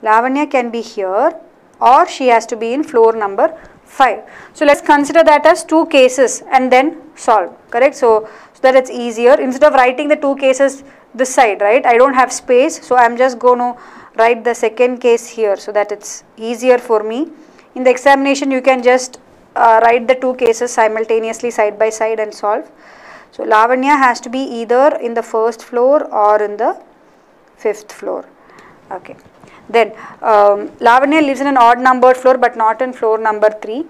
S1: Lavanya can be here or she has to be in floor number 5. So let's consider that as two cases and then solve, correct? So, so that it's easier instead of writing the two cases this side, right? I don't have space, so I'm just going to write the second case here so that it's easier for me. In the examination, you can just uh, write the two cases simultaneously side by side and solve. So Lavanya has to be either in the first floor or in the fifth floor. Okay. Then um, Lavanya lives in an odd numbered floor but not in floor number 3.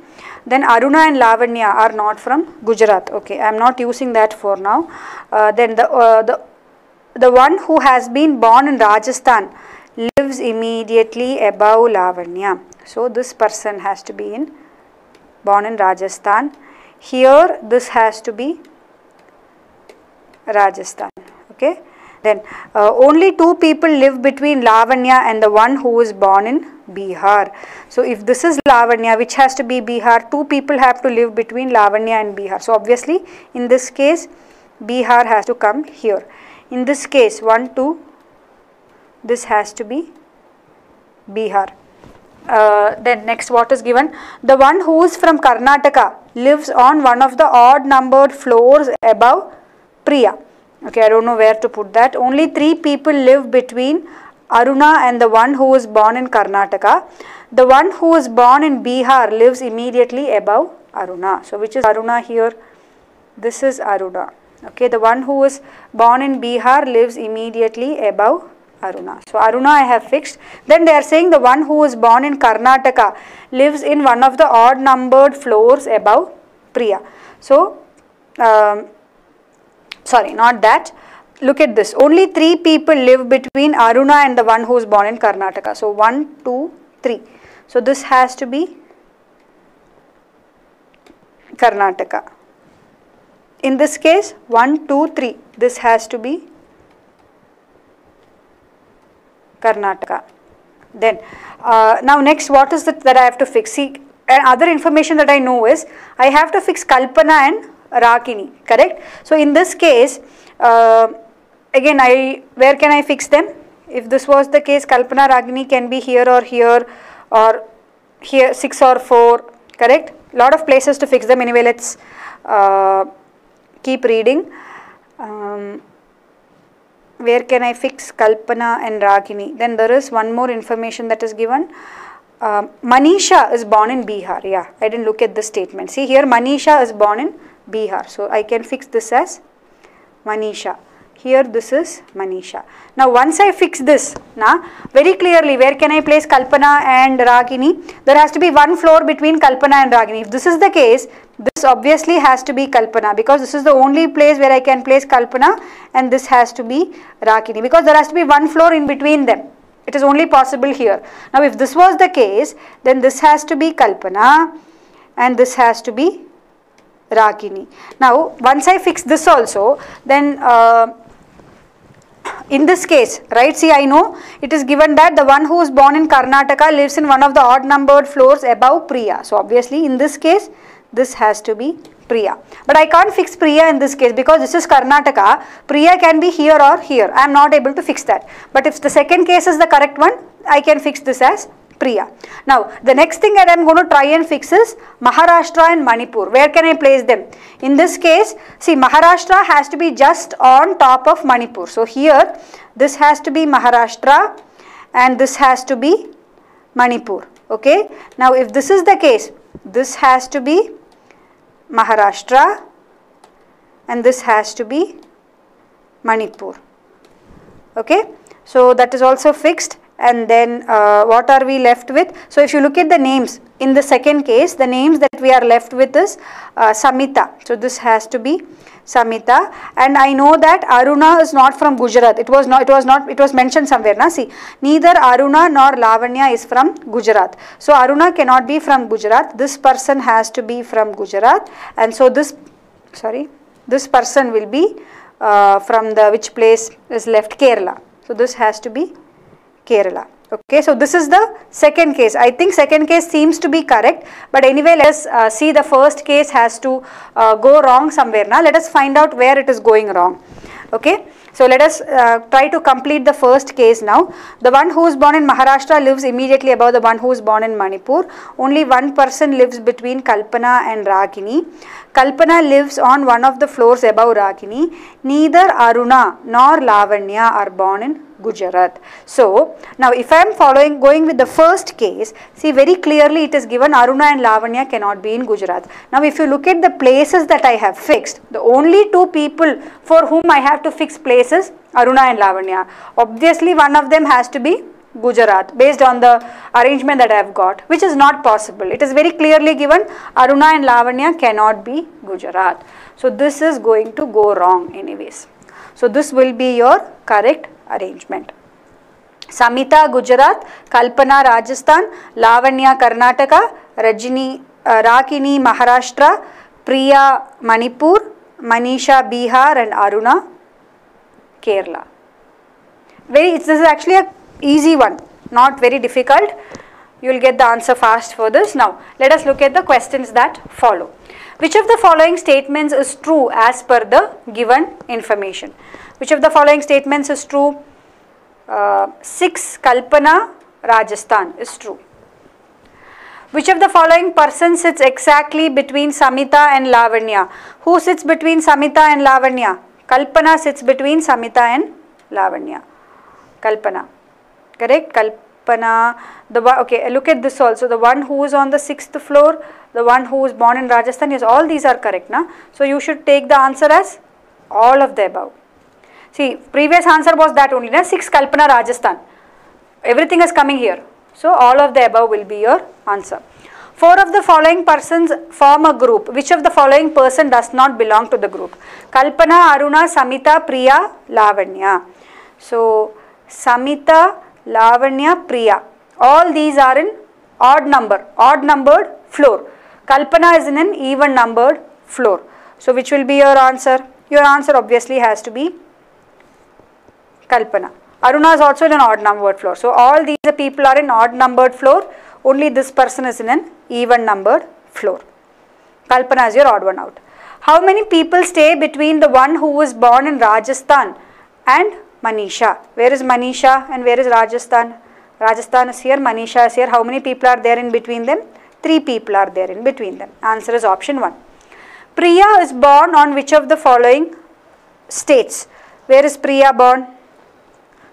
S1: Then Aruna and Lavanya are not from Gujarat. Okay, I am not using that for now. Uh, then the, uh, the, the one who has been born in Rajasthan lives immediately above Lavanya. So this person has to be in born in Rajasthan. Here this has to be Rajasthan. Okay. Then uh, only two people live between Lavanya and the one who is born in Bihar. So if this is Lavanya which has to be Bihar, two people have to live between Lavanya and Bihar. So obviously in this case Bihar has to come here. In this case 1, 2, this has to be Bihar. Uh, then next what is given the one who is from Karnataka lives on one of the odd numbered floors above Priya okay I don't know where to put that only three people live between Aruna and the one who was born in Karnataka the one who was born in Bihar lives immediately above Aruna so which is Aruna here this is Aruna okay the one who was born in Bihar lives immediately above Aruna. So Aruna I have fixed. Then they are saying the one who was born in Karnataka lives in one of the odd numbered floors above Priya. So um, sorry not that. Look at this. Only three people live between Aruna and the one who is born in Karnataka. So one two three. So this has to be Karnataka. In this case 1 2 3 this has to be Karnataka. Then uh, now next what is it that I have to fix? See and other information that I know is I have to fix Kalpana and Ragini, correct? So in this case, uh, again I, where can I fix them? If this was the case, Kalpana Ragini can be here or here or here 6 or 4, correct? Lot of places to fix them anyway, let's uh, keep reading. Um, where can I fix Kalpana and Ragini? Then there is one more information that is given. Uh, Manisha is born in Bihar. Yeah, I didn't look at the statement. See here, Manisha is born in Bihar. So I can fix this as Manisha. Here this is Manisha. Now once I fix this, now very clearly where can I place Kalpana and Ragini? There has to be one floor between Kalpana and Ragini. If this is the case, this obviously has to be Kalpana because this is the only place where I can place Kalpana and this has to be Ragini because there has to be one floor in between them. It is only possible here. Now if this was the case, then this has to be Kalpana and this has to be Ragini. Now once I fix this also, then uh, in this case, right, see I know it is given that the one who is born in Karnataka lives in one of the odd numbered floors above Priya. So obviously in this case, this has to be Priya. But I can't fix Priya in this case because this is Karnataka. Priya can be here or here. I am not able to fix that. But if the second case is the correct one, I can fix this as Priya. Now, the next thing that I am going to try and fix is Maharashtra and Manipur. Where can I place them? In this case, see Maharashtra has to be just on top of Manipur. So, here this has to be Maharashtra and this has to be Manipur. Okay. Now if this is the case, this has to be Maharashtra and this has to be Manipur. Okay. So that is also fixed and then uh, what are we left with? So if you look at the names in the second case, the names that we are left with is uh, Samita. So this has to be Samita and I know that Aruna is not from Gujarat. It was not, it was not, it was mentioned somewhere. Na? See, neither Aruna nor Lavanya is from Gujarat. So Aruna cannot be from Gujarat. This person has to be from Gujarat and so this, sorry, this person will be uh, from the which place is left Kerala. So this has to be Kerala. Okay, so this is the second case. I think second case seems to be correct, but anyway, let us uh, see the first case has to uh, go wrong somewhere. Now, let us find out where it is going wrong. Okay, so let us uh, try to complete the first case now. The one who is born in Maharashtra lives immediately above the one who is born in Manipur. Only one person lives between Kalpana and Ragini. Kalpana lives on one of the floors above Ragini. Neither Aruna nor Lavanya are born in Gujarat. So, now if I am following going with the first case, see very clearly it is given Aruna and Lavanya cannot be in Gujarat. Now if you look at the places that I have fixed, the only two people for whom I have to fix places Aruna and Lavanya. Obviously one of them has to be Gujarat based on the arrangement that I have got which is not possible. It is very clearly given Aruna and Lavanya cannot be Gujarat. So this is going to go wrong anyways. So this will be your correct arrangement. Samita Gujarat, Kalpana Rajasthan, Lavanya Karnataka, Rajini, uh, Ragini Maharashtra, Priya Manipur, Manisha Bihar and Aruna Kerala. Very, this is actually a easy one, not very difficult. You will get the answer fast for this. Now, let us look at the questions that follow. Which of the following statements is true as per the given information? Which of the following statements is true? Uh, 6 Kalpana Rajasthan is true. Which of the following person sits exactly between Samita and Lavanya? Who sits between Samita and Lavanya? Kalpana sits between Samita and Lavanya. Kalpana. Correct? Kalpana. The okay, look at this also. The one who is on the sixth floor, the one who is born in Rajasthan, yes, all these are correct. Na? So you should take the answer as all of the above. See, previous answer was that only, na? 6 Kalpana Rajasthan. Everything is coming here. So, all of the above will be your answer. Four of the following persons form a group. Which of the following person does not belong to the group? Kalpana, Aruna, Samita, Priya, Lavanya. So, Samita, Lavanya, Priya. All these are in odd number, odd numbered floor. Kalpana is in an even numbered floor. So, which will be your answer? Your answer obviously has to be Kalpana. Aruna is also in an odd numbered floor. So all these people are in odd numbered floor. Only this person is in an even numbered floor. Kalpana is your odd one out. How many people stay between the one who was born in Rajasthan and Manisha? Where is Manisha and where is Rajasthan? Rajasthan is here, Manisha is here. How many people are there in between them? Three people are there in between them. Answer is option 1. Priya is born on which of the following states? Where is Priya born?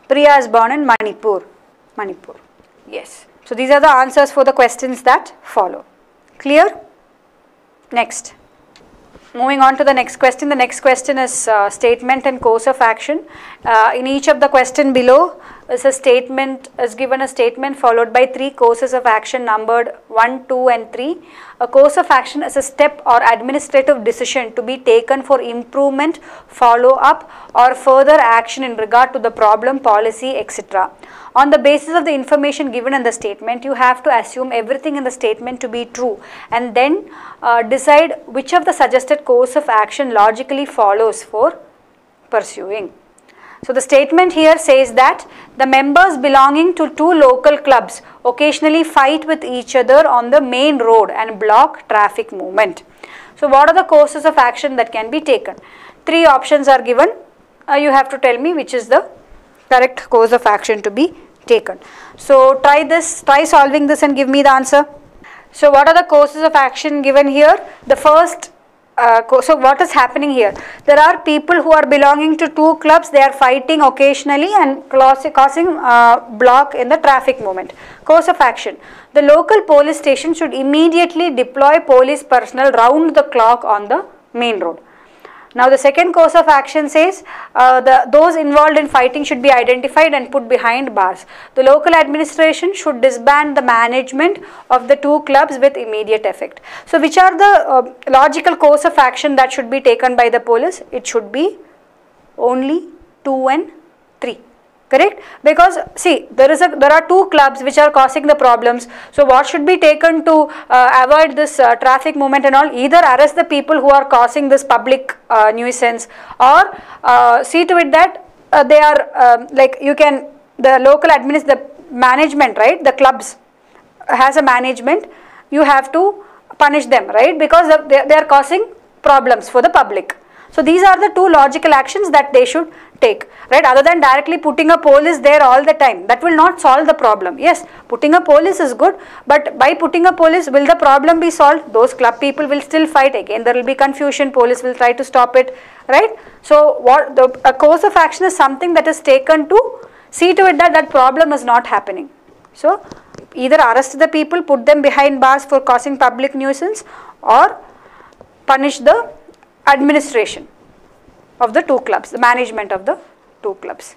S1: Priya is born in Manipur. Manipur. Yes. So these are the answers for the questions that follow. Clear? Next. Moving on to the next question. The next question is uh, statement and course of action. Uh, in each of the question below is a statement, is given a statement followed by three courses of action numbered 1, 2 and 3. A course of action is a step or administrative decision to be taken for improvement, follow up or further action in regard to the problem, policy, etc. On the basis of the information given in the statement, you have to assume everything in the statement to be true and then uh, decide which of the suggested course of action logically follows for pursuing. So the statement here says that the members belonging to two local clubs occasionally fight with each other on the main road and block traffic movement. So what are the courses of action that can be taken? Three options are given. Uh, you have to tell me which is the correct course of action to be taken. So try this, try solving this and give me the answer. So what are the courses of action given here? The first uh, so what is happening here there are people who are belonging to two clubs they are fighting occasionally and causing uh, block in the traffic movement course of action the local police station should immediately deploy police personnel round the clock on the main road now the second course of action says uh, the those involved in fighting should be identified and put behind bars. The local administration should disband the management of the two clubs with immediate effect. So which are the uh, logical course of action that should be taken by the police? It should be only 2 and 3 correct? Because see there is a there are two clubs which are causing the problems. So what should be taken to uh, avoid this uh, traffic movement and all either arrest the people who are causing this public uh, nuisance or uh, see to it that uh, they are um, like you can the local adminis the management right the clubs has a management you have to punish them right? Because they, they are causing problems for the public. So these are the two logical actions that they should take, right? Other than directly putting a police there all the time, that will not solve the problem. Yes, putting a police is good, but by putting a police, will the problem be solved? Those club people will still fight again. There will be confusion. Police will try to stop it, right? So what the a course of action is something that is taken to see to it that that problem is not happening. So either arrest the people, put them behind bars for causing public nuisance, or punish the administration of the two clubs, the management of the two clubs.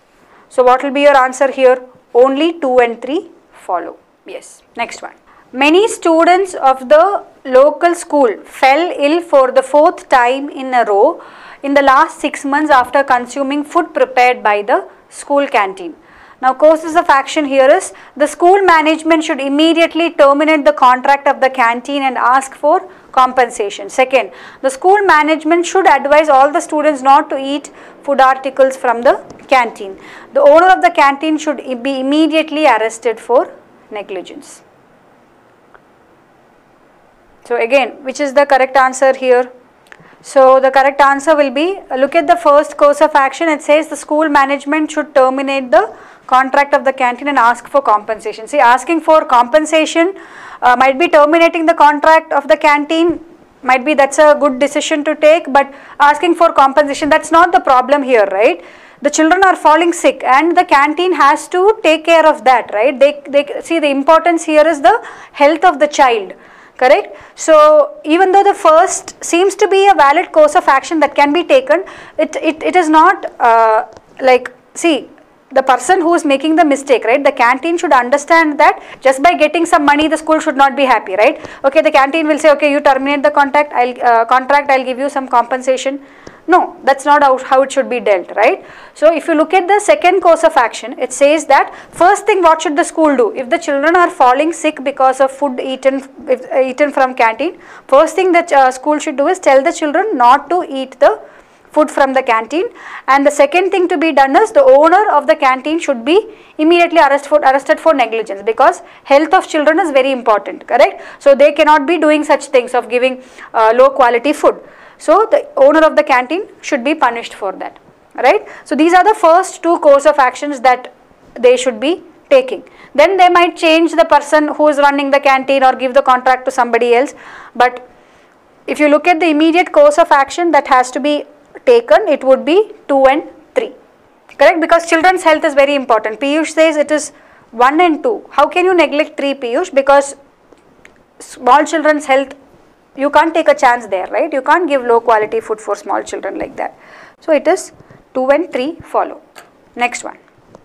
S1: So what will be your answer here? Only 2 and 3 follow. Yes. Next one. Many students of the local school fell ill for the fourth time in a row in the last 6 months after consuming food prepared by the school canteen. Now courses of action here is the school management should immediately terminate the contract of the canteen and ask for compensation. Second, the school management should advise all the students not to eat food articles from the canteen. The owner of the canteen should be immediately arrested for negligence. So again, which is the correct answer here? So the correct answer will be, look at the first course of action, it says the school management should terminate the contract of the canteen and ask for compensation. See, asking for compensation uh, might be terminating the contract of the canteen, might be that's a good decision to take, but asking for compensation, that's not the problem here, right? The children are falling sick and the canteen has to take care of that, right? They, they see the importance here is the health of the child correct so even though the first seems to be a valid course of action that can be taken it it, it is not uh, like see the person who is making the mistake right the canteen should understand that just by getting some money the school should not be happy right okay the canteen will say okay you terminate the contract i'll uh, contract i'll give you some compensation no, that's not how, how it should be dealt, right? So, if you look at the second course of action, it says that first thing what should the school do? If the children are falling sick because of food eaten, if, uh, eaten from canteen, first thing that uh, school should do is tell the children not to eat the food from the canteen. And the second thing to be done is the owner of the canteen should be immediately arrest for, arrested for negligence because health of children is very important correct? So they cannot be doing such things of giving uh, low quality food. So the owner of the canteen should be punished for that right? So these are the first two course of actions that they should be taking. Then they might change the person who is running the canteen or give the contract to somebody else. But if you look at the immediate course of action that has to be taken it would be 2 and 3 correct? Because children's health is very important. Piyush says it is 1 and 2 how can you neglect 3 piyush? Because small children's health you can't take a chance there right? You can't give low quality food for small children like that. So it is 2 and 3 follow. Next one.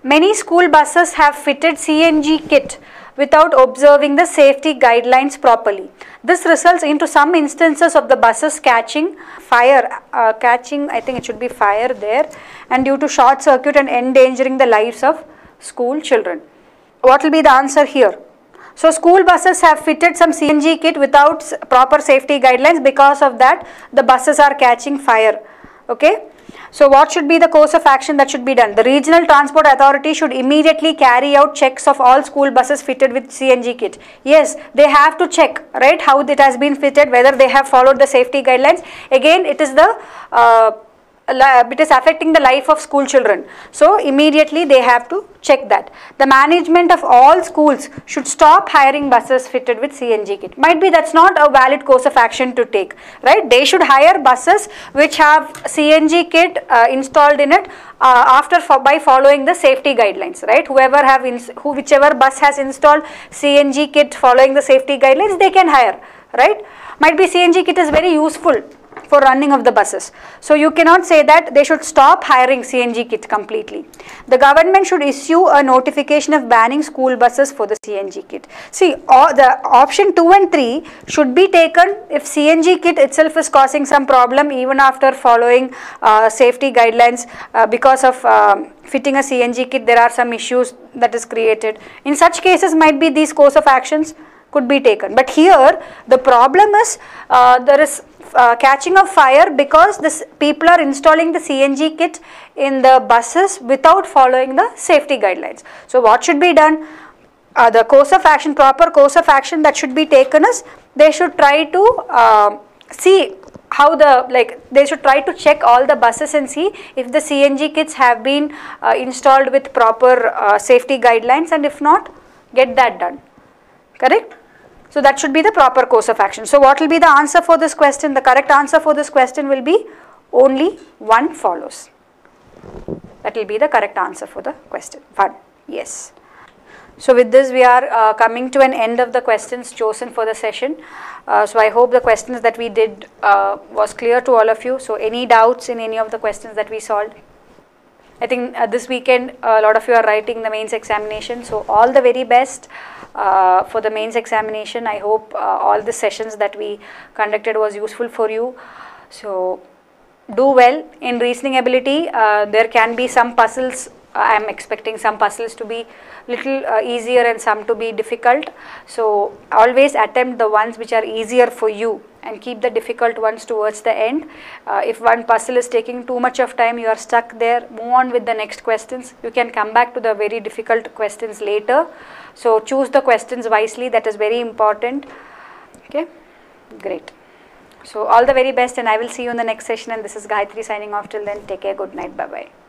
S1: Many school buses have fitted cng kit without observing the safety guidelines properly. This results into some instances of the buses catching fire uh, catching i think it should be fire there and due to short circuit and endangering the lives of school children. What will be the answer here? So school buses have fitted some CNG kit without proper safety guidelines. Because of that the buses are catching fire. Okay so what should be the course of action that should be done? The regional transport authority should immediately carry out checks of all school buses fitted with CNG kit. Yes they have to check right how it has been fitted whether they have followed the safety guidelines. Again it is the uh, it is affecting the life of school children. So immediately they have to check that. The management of all schools should stop hiring buses fitted with CNG kit. Might be that's not a valid course of action to take, right? They should hire buses which have CNG kit uh, installed in it uh, after by following the safety guidelines, right? Whoever have who whichever bus has installed CNG kit following the safety guidelines, they can hire, right? Might be CNG kit is very useful for running of the buses. So you cannot say that they should stop hiring CNG kit completely. The government should issue a notification of banning school buses for the CNG kit. See, the option 2 and 3 should be taken if CNG kit itself is causing some problem even after following uh, safety guidelines uh, because of um, fitting a CNG kit there are some issues that is created. In such cases might be these course of actions could be taken. But here the problem is uh, there is uh, catching of fire because this people are installing the CNG kit in the buses without following the safety guidelines. So what should be done? Uh, the course of action, proper course of action that should be taken is they should try to uh, see how the like they should try to check all the buses and see if the CNG kits have been uh, installed with proper uh, safety guidelines and if not get that done correct so that should be the proper course of action. So what will be the answer for this question? The correct answer for this question will be only one follows. That will be the correct answer for the question. One, yes. So with this we are uh, coming to an end of the questions chosen for the session. Uh, so I hope the questions that we did uh, was clear to all of you. So any doubts in any of the questions that we solved? I think uh, this weekend a lot of you are writing the mains examination. So all the very best uh, for the mains examination. I hope uh, all the sessions that we conducted was useful for you. So do well in reasoning ability. Uh, there can be some puzzles. I am expecting some puzzles to be little uh, easier and some to be difficult. So always attempt the ones which are easier for you and keep the difficult ones towards the end. Uh, if one puzzle is taking too much of time, you are stuck there, move on with the next questions. You can come back to the very difficult questions later. So choose the questions wisely, that is very important. Okay, great. So all the very best and I will see you in the next session and this is Gayatri signing off till then. Take care, good night, bye-bye.